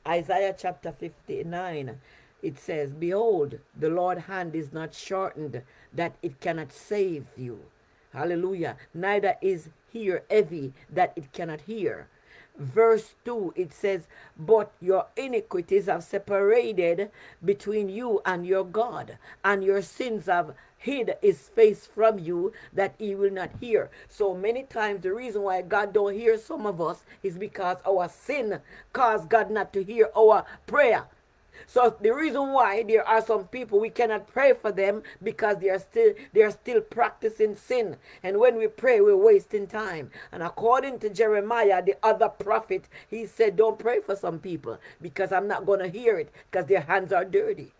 Isaiah chapter 59, it says, Behold, the Lord's hand is not shortened that it cannot save you. Hallelujah. Neither is here heavy that it cannot hear. Verse 2, it says, But your iniquities have separated between you and your God, and your sins have hid his face from you that he will not hear. So many times the reason why God don't hear some of us is because our sin caused God not to hear our prayer. So the reason why there are some people we cannot pray for them because they are still they are still practicing sin. And when we pray, we're wasting time. And according to Jeremiah, the other prophet, he said, Don't pray for some people because I'm not gonna hear it because their hands are dirty.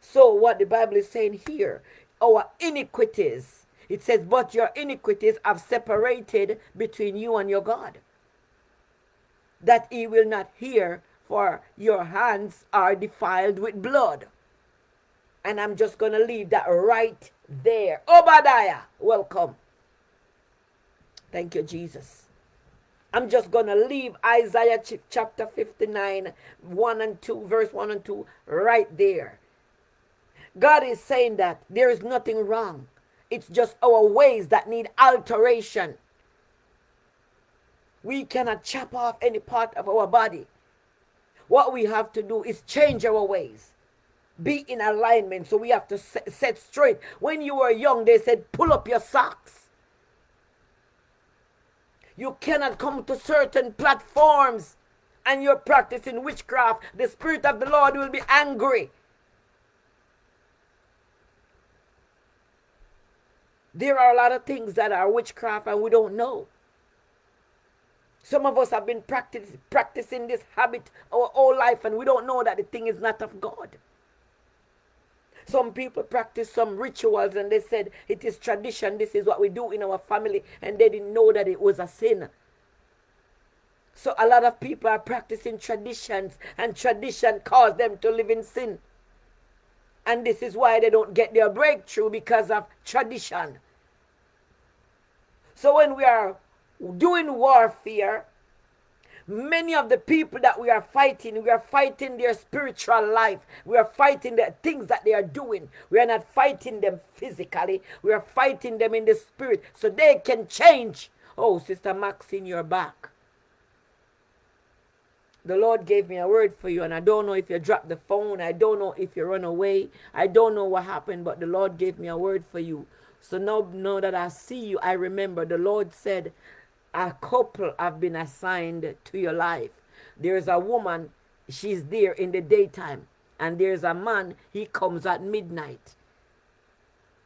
So what the Bible is saying here, our iniquities, it says, But your iniquities have separated between you and your God. That he will not hear for your hands are defiled with blood. And I'm just going to leave that right there. Obadiah, welcome. Thank you, Jesus. I'm just going to leave Isaiah chapter 59, 1 and 2, verse 1 and 2, right there. God is saying that there is nothing wrong. It's just our ways that need alteration. We cannot chop off any part of our body. What we have to do is change our ways. Be in alignment. So we have to set straight. When you were young, they said, pull up your socks. You cannot come to certain platforms and you're practicing witchcraft. The Spirit of the Lord will be angry. There are a lot of things that are witchcraft and we don't know. Some of us have been practice, practicing this habit our whole life and we don't know that the thing is not of God. Some people practice some rituals and they said it is tradition. This is what we do in our family. And they didn't know that it was a sin. So a lot of people are practicing traditions and tradition cause them to live in sin. And this is why they don't get their breakthrough because of tradition. So when we are doing warfare, many of the people that we are fighting, we are fighting their spiritual life. We are fighting the things that they are doing. We are not fighting them physically. We are fighting them in the spirit so they can change. Oh, Sister Maxine, you're back. The Lord gave me a word for you, and I don't know if you dropped the phone. I don't know if you run away. I don't know what happened, but the Lord gave me a word for you. So now, now that I see you, I remember the Lord said, a couple have been assigned to your life. There's a woman, she's there in the daytime, and there's a man, he comes at midnight.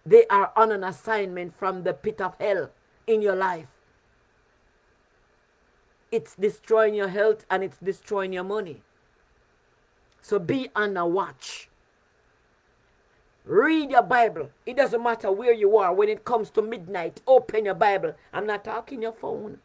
They are on an assignment from the pit of hell in your life. It's destroying your health and it's destroying your money. So be on a watch. Read your Bible. It doesn't matter where you are. When it comes to midnight, open your Bible. I'm not talking your phone.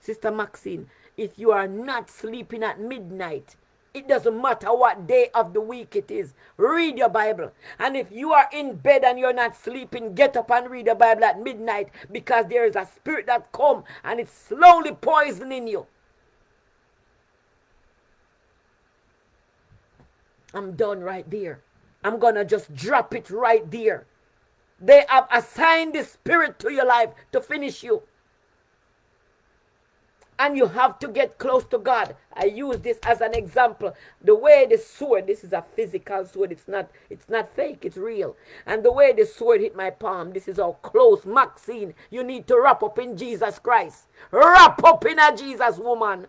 Sister Maxine, if you are not sleeping at midnight, it doesn't matter what day of the week it is. Read your Bible. And if you are in bed and you're not sleeping, get up and read the Bible at midnight because there is a spirit that come and it's slowly poisoning you. I'm done right there. I'm going to just drop it right there. They have assigned the spirit to your life to finish you. And you have to get close to God. I use this as an example. The way the sword, this is a physical sword. It's not, it's not fake, it's real. And the way the sword hit my palm, this is how close. Maxine, you need to wrap up in Jesus Christ. Wrap up in a Jesus woman.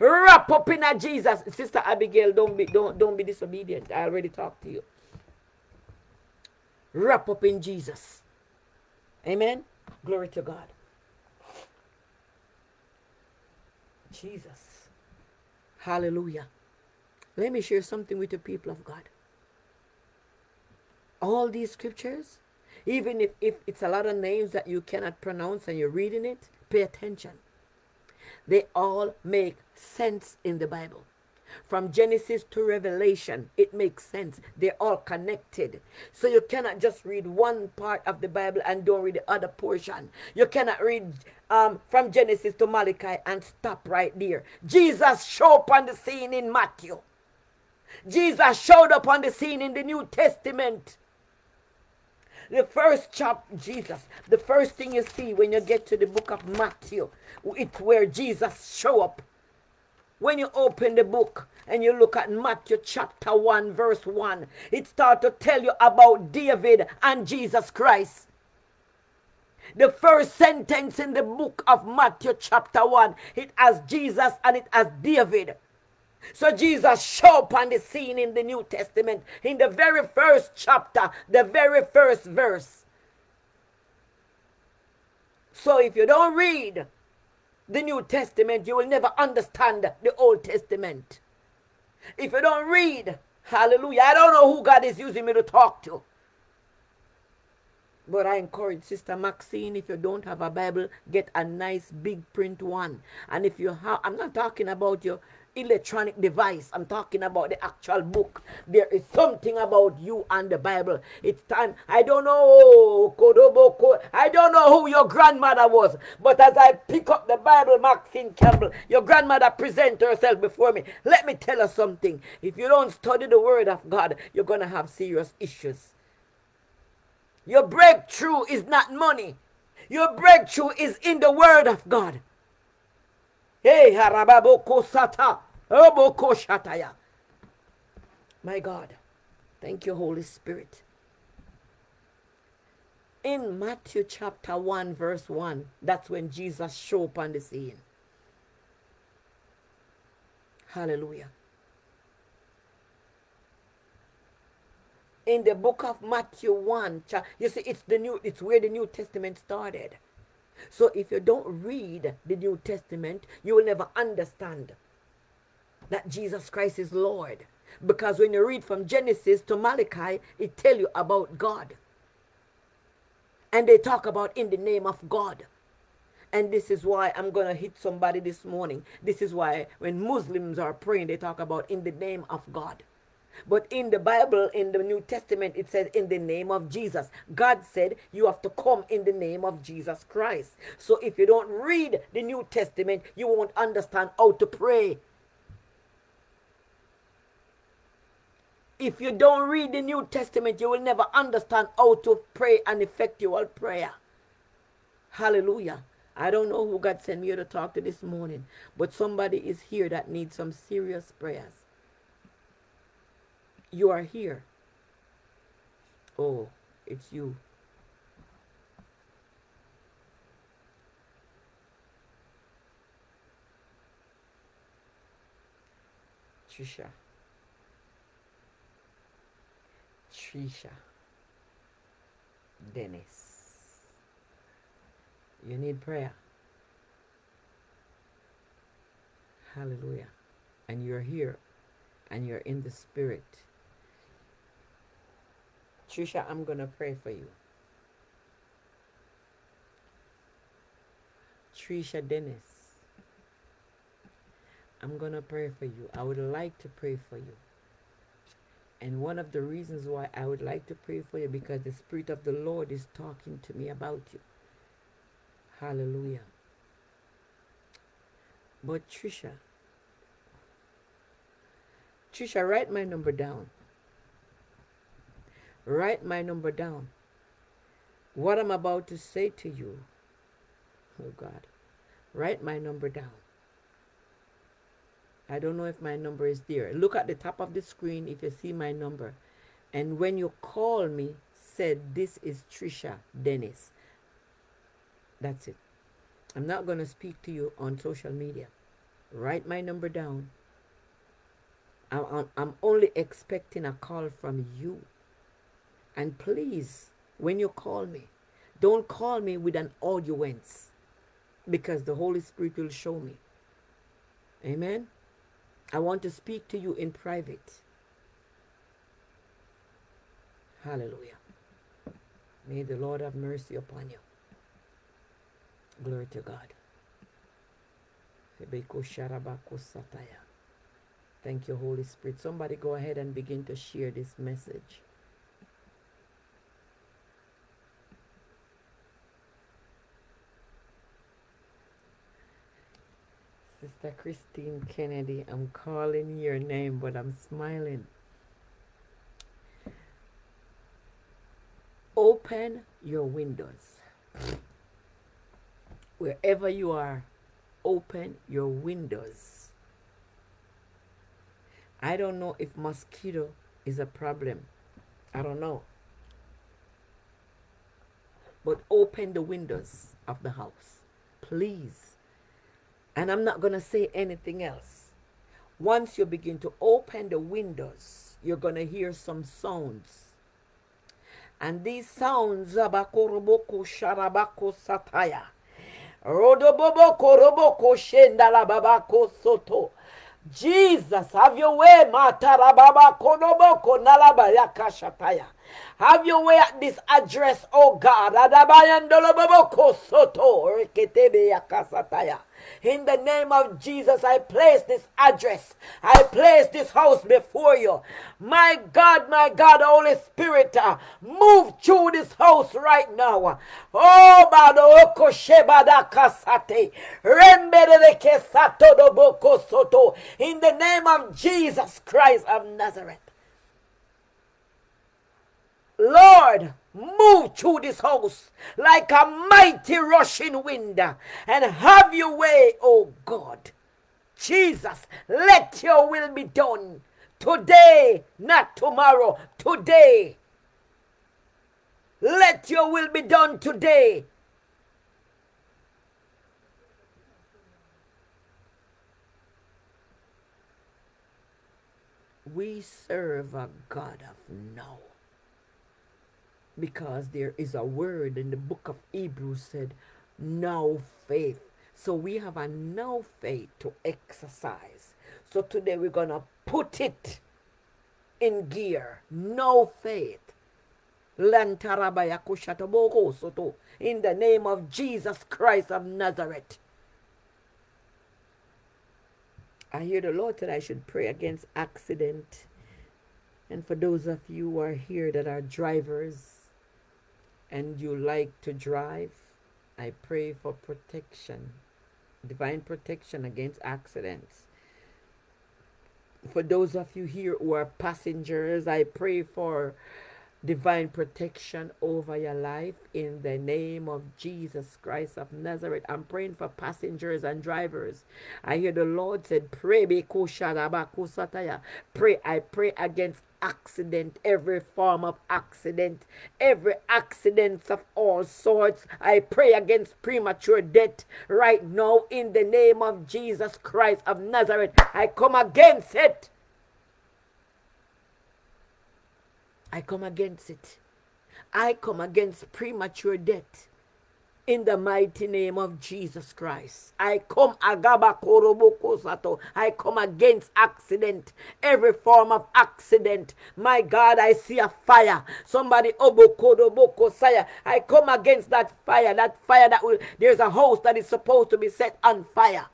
Wrap up in a Jesus. Sister Abigail, don't be don't don't be disobedient. I already talked to you. Wrap up in Jesus. Amen. Glory to God. Jesus. Hallelujah. Let me share something with the people of God. All these scriptures, even if, if it's a lot of names that you cannot pronounce and you're reading it, pay attention. They all make sense in the Bible. From Genesis to Revelation, it makes sense. They're all connected. So you cannot just read one part of the Bible and don't read the other portion. You cannot read um, from Genesis to Malachi and stop right there. Jesus showed up on the scene in Matthew. Jesus showed up on the scene in the New Testament. The first chapter, Jesus, the first thing you see when you get to the book of Matthew, it's where Jesus show up. When you open the book and you look at Matthew chapter 1, verse 1, it starts to tell you about David and Jesus Christ. The first sentence in the book of Matthew chapter 1, it has Jesus and it has David. So Jesus show up on the scene in the New Testament in the very first chapter, the very first verse. So if you don't read the New Testament, you will never understand the Old Testament. If you don't read, hallelujah, I don't know who God is using me to talk to. But I encourage Sister Maxine, if you don't have a Bible, get a nice big print one. And if you have, I'm not talking about your electronic device. I'm talking about the actual book. There is something about you and the Bible. It's time. I don't know, I don't know who your grandmother was, but as I pick up the Bible, Maxine Campbell, your grandmother present herself before me. Let me tell her something. If you don't study the Word of God, you're going to have serious issues. Your breakthrough is not money. Your breakthrough is in the Word of God. Hey, harababoko sata. Oboko shataya. My God. Thank you, Holy Spirit. In Matthew chapter 1, verse 1, that's when Jesus showed up on the scene. Hallelujah. In the book of Matthew 1, you see, it's the new, it's where the New Testament started. So if you don't read the New Testament, you will never understand that Jesus Christ is Lord. Because when you read from Genesis to Malachi, it tell you about God. And they talk about in the name of God. And this is why I'm going to hit somebody this morning. This is why when Muslims are praying, they talk about in the name of God. But in the Bible, in the New Testament, it says, in the name of Jesus. God said you have to come in the name of Jesus Christ. So if you don't read the New Testament, you won't understand how to pray. If you don't read the New Testament, you will never understand how to pray an effectual prayer. Hallelujah. I don't know who God sent me here to talk to this morning, but somebody is here that needs some serious prayers you are here. Oh, it's you. Trisha. Trisha. Dennis. You need prayer. Hallelujah. And you're here and you're in the spirit. Trisha, I'm going to pray for you. Trisha Dennis, I'm going to pray for you. I would like to pray for you. And one of the reasons why I would like to pray for you because the Spirit of the Lord is talking to me about you. Hallelujah. But Trisha, Trisha, write my number down. Write my number down. What I'm about to say to you, oh God, write my number down. I don't know if my number is there. Look at the top of the screen if you see my number. And when you call me, said, This is Trisha Dennis. That's it. I'm not going to speak to you on social media. Write my number down. I'm, I'm only expecting a call from you. And please, when you call me, don't call me with an audience because the Holy Spirit will show me. Amen. I want to speak to you in private. Hallelujah. May the Lord have mercy upon you. Glory to God. Thank you, Holy Spirit. Somebody go ahead and begin to share this message. Sister Christine Kennedy, I'm calling your name, but I'm smiling. Open your windows. Wherever you are, open your windows. I don't know if mosquito is a problem. I don't know. But open the windows of the house, please. And I'm not going to say anything else. Once you begin to open the windows, you're going to hear some sounds. And these sounds, Abakoroboko Sharabako Sataya, Rodoboboko Roboko Shendalababako Soto. Jesus, have your way, Matarababa Konoboko Nalabayaka Shataya. Have your way at this address, oh God. Adabayandoloboboko Soto, Reketebe Yakasataya. In the name of Jesus, I place this address. I place this house before you. My God, my God, Holy Spirit, uh, move through this house right now. Oh, Bado Shebada Kasate. Soto. In the name of Jesus Christ of Nazareth. Lord, move through this house like a mighty rushing wind and have your way, oh God. Jesus, let your will be done today, not tomorrow, today. Let your will be done today. We serve a God of now because there is a word in the book of Hebrews said, now faith. So we have a now faith to exercise. So today we're going to put it in gear. No faith. In the name of Jesus Christ of Nazareth. I hear the Lord that I should pray against accident. And for those of you who are here that are drivers, and you like to drive, I pray for protection, divine protection against accidents. For those of you here who are passengers, I pray for divine protection over your life in the name of Jesus Christ of Nazareth. I'm praying for passengers and drivers. I hear the Lord said, Pray, pray. I pray against accident, every form of accident, every accidents of all sorts. I pray against premature death right now in the name of Jesus Christ of Nazareth. I come against it. I come against it. I come against premature death in the mighty name of Jesus Christ. I come agaba sato. I come against accident, every form of accident. My God, I see a fire. Somebody obokodoboko saya. I come against that fire. That fire that will there's a house that is supposed to be set on fire.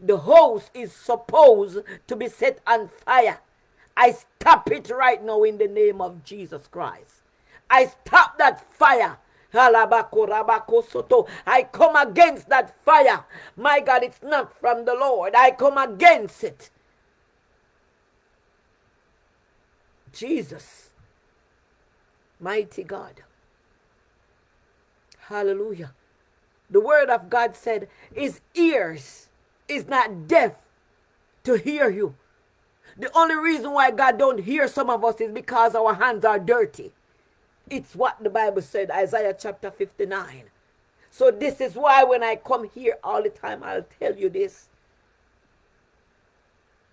The house is supposed to be set on fire. I stop it right now in the name of Jesus Christ. I stop that fire I come against that fire. My God, it's not from the Lord. I come against it. Jesus, mighty God. Hallelujah. The word of God said, His ears is not deaf to hear you. The only reason why God don't hear some of us is because our hands are dirty. It's what the Bible said, Isaiah chapter 59. So this is why when I come here all the time, I'll tell you this.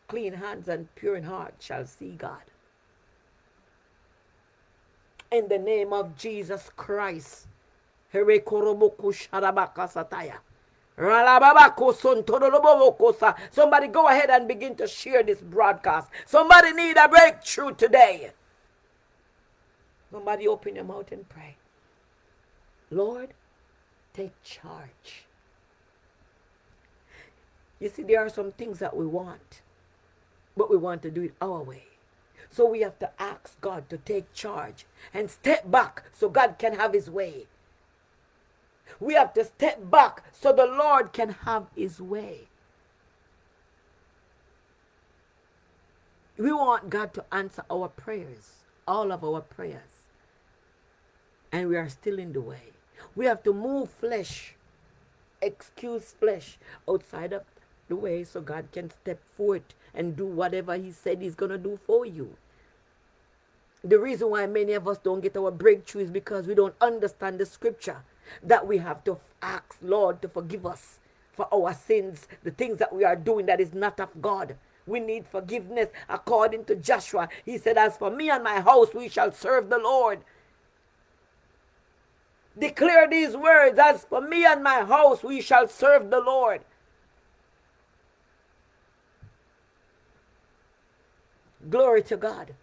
Clean hands and pure in heart shall see God. In the name of Jesus Christ. Somebody go ahead and begin to share this broadcast. Somebody need a breakthrough today. Somebody open your mouth and pray. Lord, take charge. You see, there are some things that we want, but we want to do it our way. So we have to ask God to take charge and step back so God can have his way. We have to step back so the Lord can have his way. We want God to answer our prayers, all of our prayers. And we are still in the way. We have to move flesh, excuse flesh outside of the way so God can step forth and do whatever He said He's going to do for you. The reason why many of us don't get our breakthrough is because we don't understand the scripture that we have to ask Lord to forgive us for our sins, the things that we are doing that is not of God. We need forgiveness according to Joshua. He said, As for me and my house, we shall serve the Lord. Declare these words As for me and my house, we shall serve the Lord. Glory to God.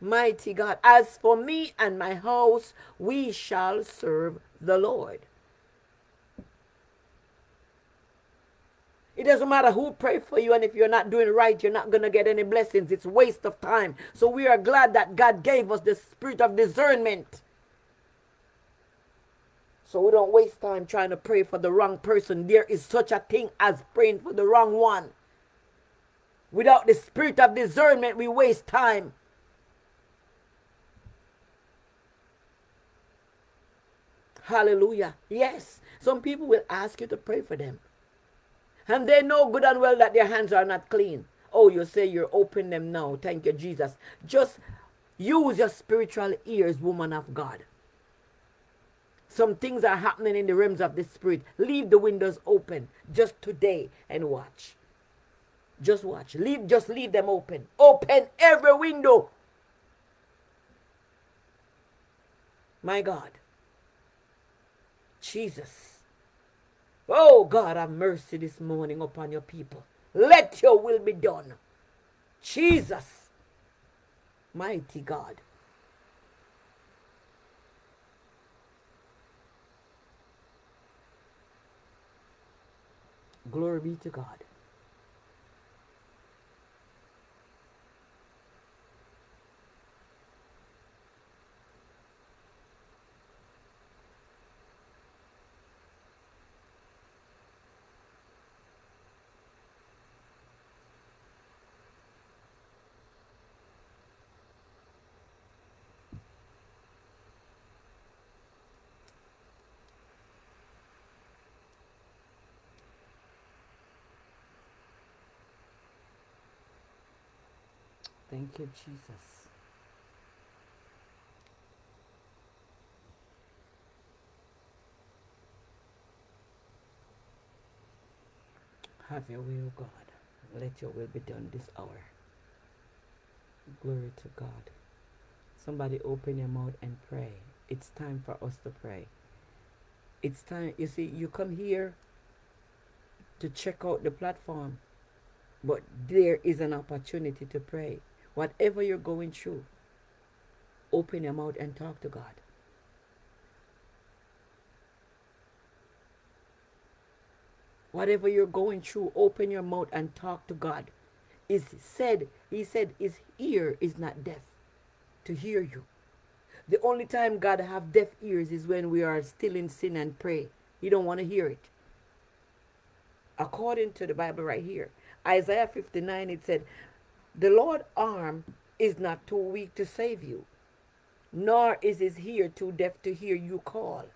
Mighty God, as for me and my house, we shall serve the Lord. It doesn't matter who pray for you, and if you're not doing right, you're not going to get any blessings. It's waste of time. So we are glad that God gave us the spirit of discernment. So we don't waste time trying to pray for the wrong person. There is such a thing as praying for the wrong one. Without the spirit of discernment, we waste time. Hallelujah. Yes, some people will ask you to pray for them. And they know good and well that their hands are not clean. Oh, you say you're open them now. Thank you, Jesus. Just use your spiritual ears, woman of God. Some things are happening in the realms of the spirit. Leave the windows open just today and watch. Just watch. Leave just leave them open. Open every window. My God. Jesus. Oh God, have mercy this morning upon your people. Let your will be done. Jesus. Mighty God. Glory be to God. Thank you, Jesus. Have your will, God. Let your will be done this hour. Glory to God. Somebody open your mouth and pray. It's time for us to pray. It's time. You see, you come here to check out the platform, but there is an opportunity to pray. Whatever you're going through, open your mouth and talk to God. Whatever you're going through, open your mouth and talk to God. Is said, he said, his ear is not deaf to hear you. The only time God have deaf ears is when we are still in sin and pray. He don't want to hear it. According to the Bible right here, Isaiah 59, it said, the Lord's arm is not too weak to save you, nor is his ear too deaf to hear you call.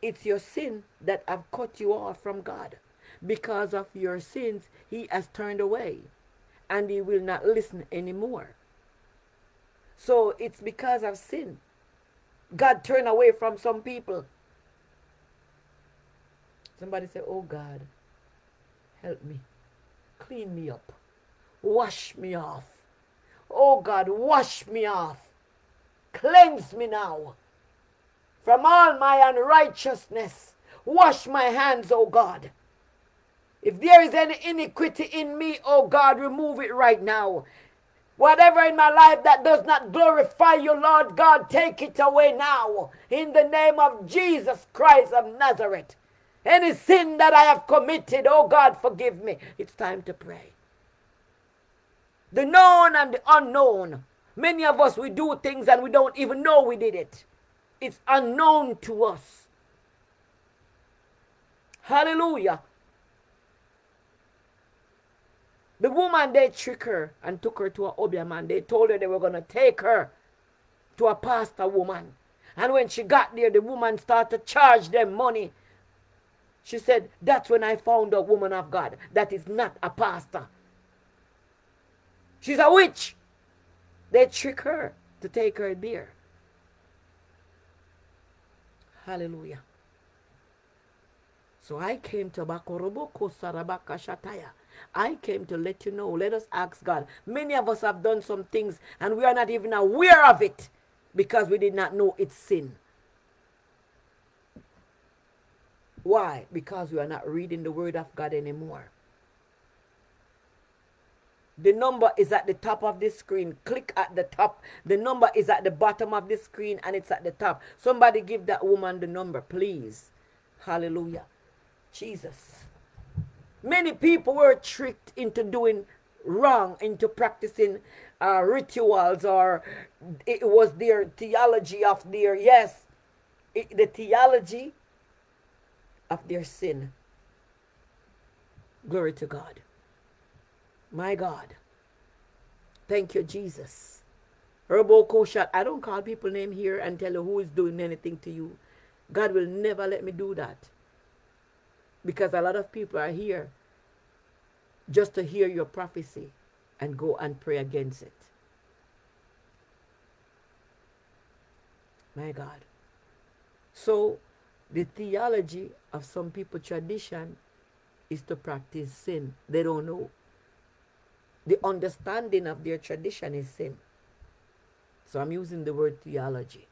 It's your sin that have cut you off from God. Because of your sins, he has turned away, and he will not listen anymore. So it's because of sin. God turned away from some people. Somebody say, Oh God, help me. Clean me up. Wash me off. Oh God, wash me off. Cleanse me now from all my unrighteousness. Wash my hands, O God. If there is any iniquity in me, O God, remove it right now. Whatever in my life that does not glorify you, Lord God, take it away now. In the name of Jesus Christ of Nazareth. Any sin that I have committed, oh God, forgive me. It's time to pray. The known and the unknown. Many of us, we do things and we don't even know we did it. It's unknown to us. Hallelujah. The woman, they tricked her and took her to a Obeah man. They told her they were going to take her to a pastor woman. And when she got there, the woman started to charge them money. She said, That's when I found a woman of God that is not a pastor. She's a witch. They trick her to take her beer. Hallelujah. So I came to Bakoroboko Sarabaka Shataya. I came to let you know. Let us ask God. Many of us have done some things and we are not even aware of it because we did not know it's sin. Why? Because we are not reading the Word of God anymore. The number is at the top of the screen. Click at the top. The number is at the bottom of the screen and it's at the top. Somebody give that woman the number, please. Hallelujah. Jesus. Many people were tricked into doing wrong, into practicing uh, rituals, or it was their theology of their, yes, it, the theology of their sin. Glory to God. My God. Thank you, Jesus. Herbo Koshat, I don't call people name here and tell you who is doing anything to you. God will never let me do that. Because a lot of people are here just to hear your prophecy and go and pray against it. My God. So, the theology of some people tradition is to practice sin. They don't know. The understanding of their tradition is sin. So I'm using the word theology.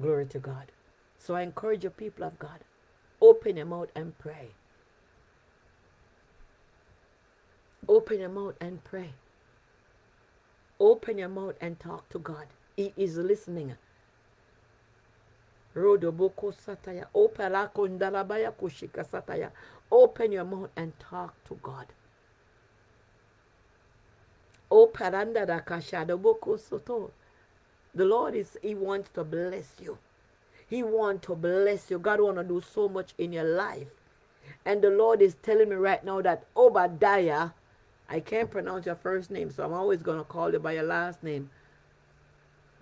Glory to God. So I encourage you, people of God, open your mouth and pray. Open your mouth and pray. Open your mouth and talk to God. He is listening. Rodoboko sataya. Open your mouth and talk to God. The Lord is, He wants to bless you. He wants to bless you. God want to do so much in your life. And the Lord is telling me right now that Obadiah, I can't pronounce your first name, so I'm always going to call you by your last name.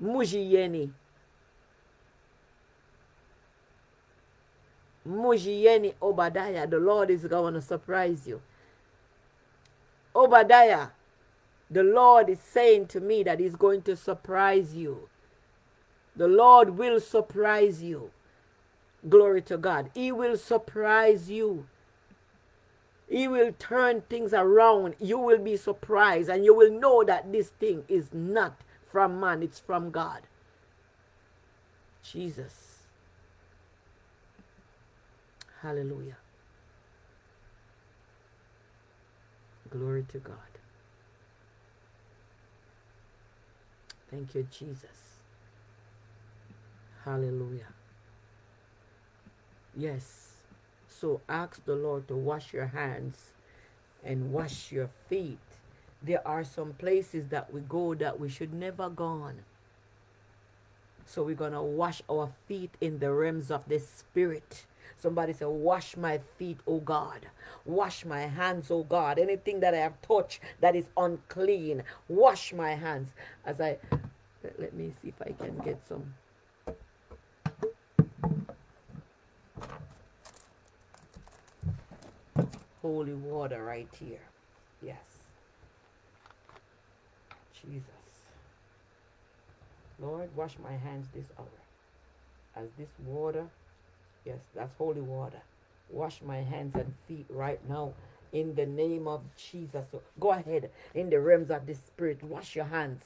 Mujiyeni. Mujieni Obadiah, the Lord is going to surprise you. Obadiah, the Lord is saying to me that He's going to surprise you. The Lord will surprise you. Glory to God. He will surprise you. He will turn things around. You will be surprised and you will know that this thing is not from man, it's from God. Jesus. Hallelujah. Glory to God. Thank you, Jesus. Hallelujah. Yes. So ask the Lord to wash your hands and wash your feet. There are some places that we go that we should never gone. So we're going to wash our feet in the realms of the spirit Somebody say, Wash my feet, O God. Wash my hands, O God. Anything that I have touched that is unclean, wash my hands. As I let, let me see if I can get some. Holy water right here. Yes. Jesus. Lord, wash my hands this hour. As this water Yes, that's holy water. Wash my hands and feet right now in the name of Jesus. So go ahead in the realms of the spirit. Wash your hands.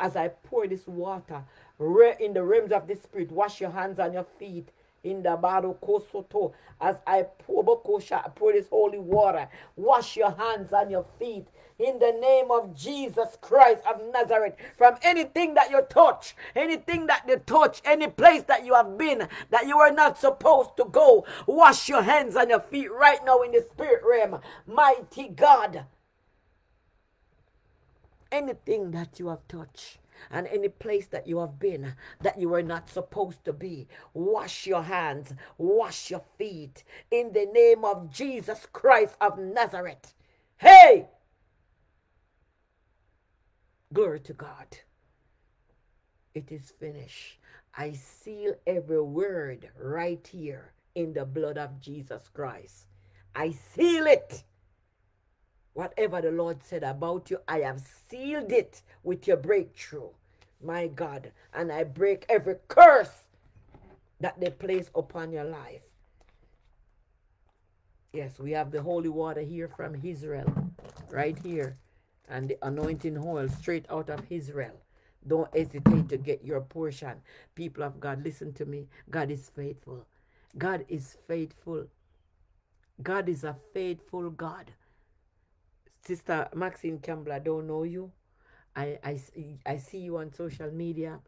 As I pour this water in the realms of the spirit, wash your hands and your feet In the Barukosoto, as I pour, Bokosha, pour this holy water, wash your hands and your feet in the name of Jesus Christ of Nazareth from anything that you touch, anything that you touch, any place that you have been that you were not supposed to go. Wash your hands and your feet right now in the spirit realm. Mighty God. Anything that you have touched and any place that you have been that you were not supposed to be. Wash your hands, wash your feet in the name of Jesus Christ of Nazareth. Hey! Glory to God. It is finished. I seal every word right here in the blood of Jesus Christ. I seal it. Whatever the Lord said about you, I have sealed it with your breakthrough. My God. And I break every curse that they place upon your life. Yes, we have the holy water here from Israel, right here, and the anointing oil straight out of Israel. Don't hesitate to get your portion. People of God, listen to me. God is faithful. God is faithful. God is a faithful God. Sister Maxine Campbell, I don't know you. I, I, I see you on social media,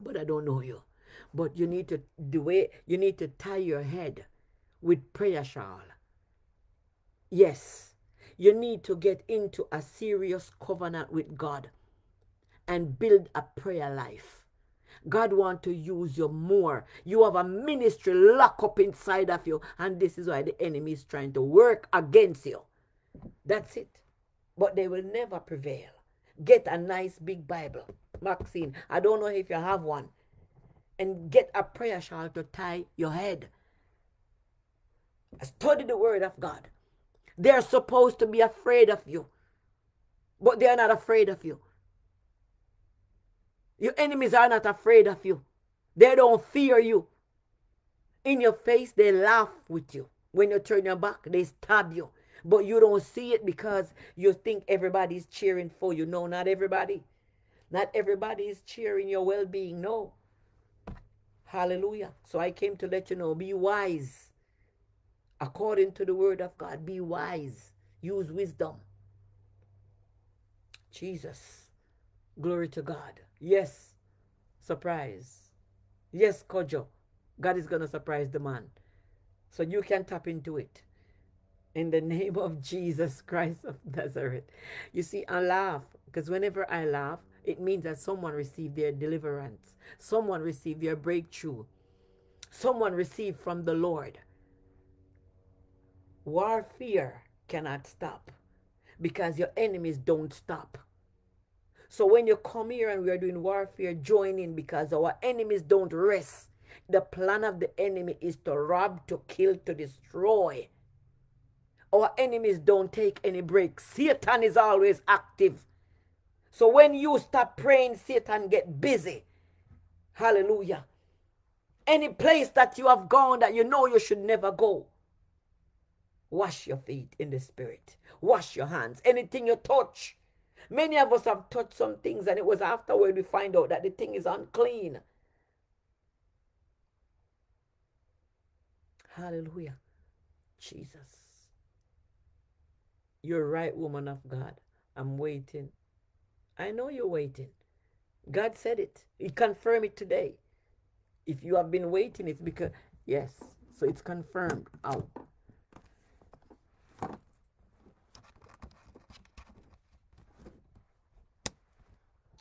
but I don't know you. But you need to the way you need to tie your head with prayer shawl. Yes, you need to get into a serious covenant with God and build a prayer life. God want to use you more. You have a ministry locked up inside of you, and this is why the enemy is trying to work against you. That's it. But they will never prevail. Get a nice big Bible, Maxine. I don't know if you have one. And get a prayer shawl to tie your head. Study the word of God. They're supposed to be afraid of you, but they are not afraid of you. Your enemies are not afraid of you. They don't fear you. In your face, they laugh with you. When you turn your back, they stab you. But you don't see it because you think everybody's cheering for you. No, not everybody. Not everybody is cheering your well being. No. Hallelujah. So I came to let you know be wise. According to the word of God, be wise. Use wisdom. Jesus. Glory to God. Yes. Surprise. Yes, Kojo. God is going to surprise the man. So you can tap into it in the name of Jesus Christ of Nazareth. You see, I laugh because whenever I laugh, it means that someone received their deliverance, someone received their breakthrough, someone received from the Lord. Warfare cannot stop because your enemies don't stop. So when you come here and we are doing warfare, join in because our enemies don't rest. The plan of the enemy is to rob, to kill, to destroy. Our enemies don't take any breaks. Satan is always active. So when you stop praying, Satan get busy. Hallelujah. Any place that you have gone that you know you should never go. Wash your feet in the spirit. Wash your hands. Anything you touch. Many of us have touched some things and it was afterward we find out that the thing is unclean. Hallelujah. Jesus. You're right, woman of God. I'm waiting. I know you're waiting. God said it. He confirmed it today. If you have been waiting, it's because, yes. So it's confirmed. Out.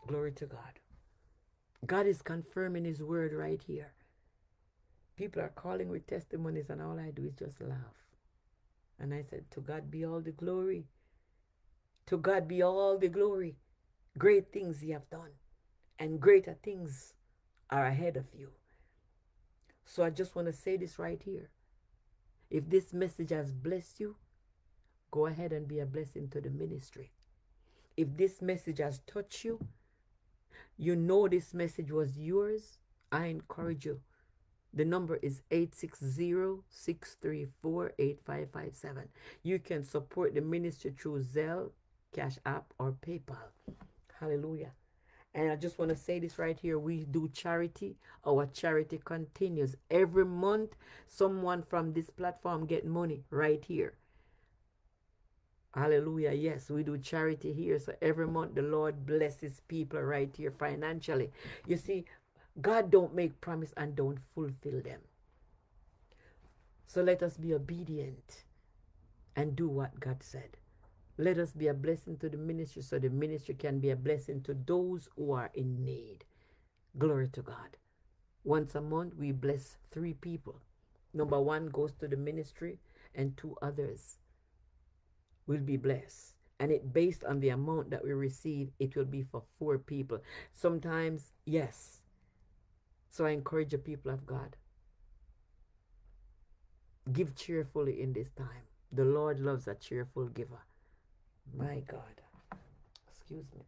Glory to God. God is confirming His word right here. People are calling with testimonies, and all I do is just laugh. And I said, To God be all the glory. To God be all the glory. Great things you have done, and greater things are ahead of you. So I just want to say this right here. If this message has blessed you, go ahead and be a blessing to the ministry. If this message has touched you, you know this message was yours, I encourage you the number is 860-634-8557. You can support the ministry through Zelle, Cash App, or PayPal. Hallelujah. And I just want to say this right here. We do charity. Our charity continues. Every month, someone from this platform get money right here. Hallelujah. Yes, we do charity here. So every month the Lord blesses people right here financially. You see, God don't make promise and don't fulfill them. So let us be obedient and do what God said. Let us be a blessing to the ministry so the ministry can be a blessing to those who are in need. Glory to God. Once a month, we bless three people. Number one goes to the ministry, and two others will be blessed. And it based on the amount that we receive, it will be for four people. Sometimes, yes. So I encourage the people of God. Give cheerfully in this time. The Lord loves a cheerful giver. My God. Excuse me.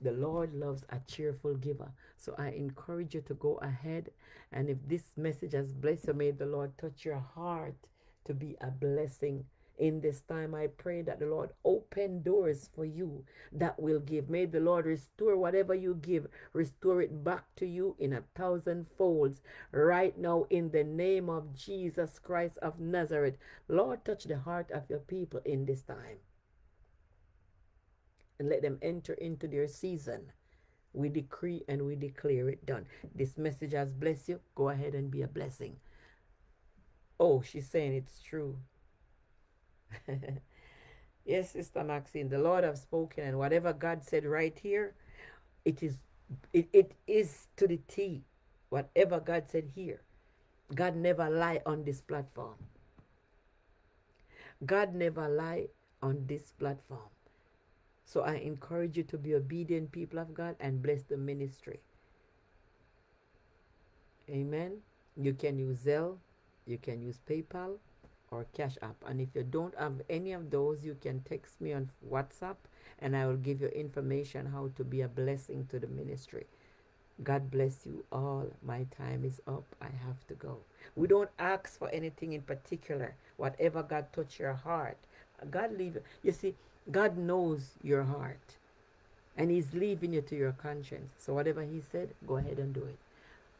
The Lord loves a cheerful giver. So I encourage you to go ahead. And if this message has blessed you, may the Lord touch your heart to be a blessing in this time. I pray that the Lord open doors for you that will give. May the Lord restore whatever you give, restore it back to you in a thousand folds right now in the name of Jesus Christ of Nazareth. Lord, touch the heart of your people in this time and let them enter into their season. We decree and we declare it done. This message has blessed you. Go ahead and be a blessing. Oh, she's saying it's true. yes, Sister Maxine, the Lord have spoken, and whatever God said right here, it is it, it is to the T. Whatever God said here. God never lie on this platform. God never lie on this platform. So I encourage you to be obedient people of God and bless the ministry. Amen. You can use Zelle, you can use PayPal or Cash App. And if you don't have any of those, you can text me on WhatsApp and I will give you information how to be a blessing to the ministry. God bless you all. My time is up. I have to go. We don't ask for anything in particular. Whatever God touch your heart, God leave you. You see, God knows your heart. And He's leaving you to your conscience. So whatever He said, go ahead and do it.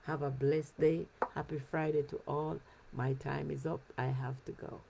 Have a blessed day. Happy Friday to all. My time is up. I have to go.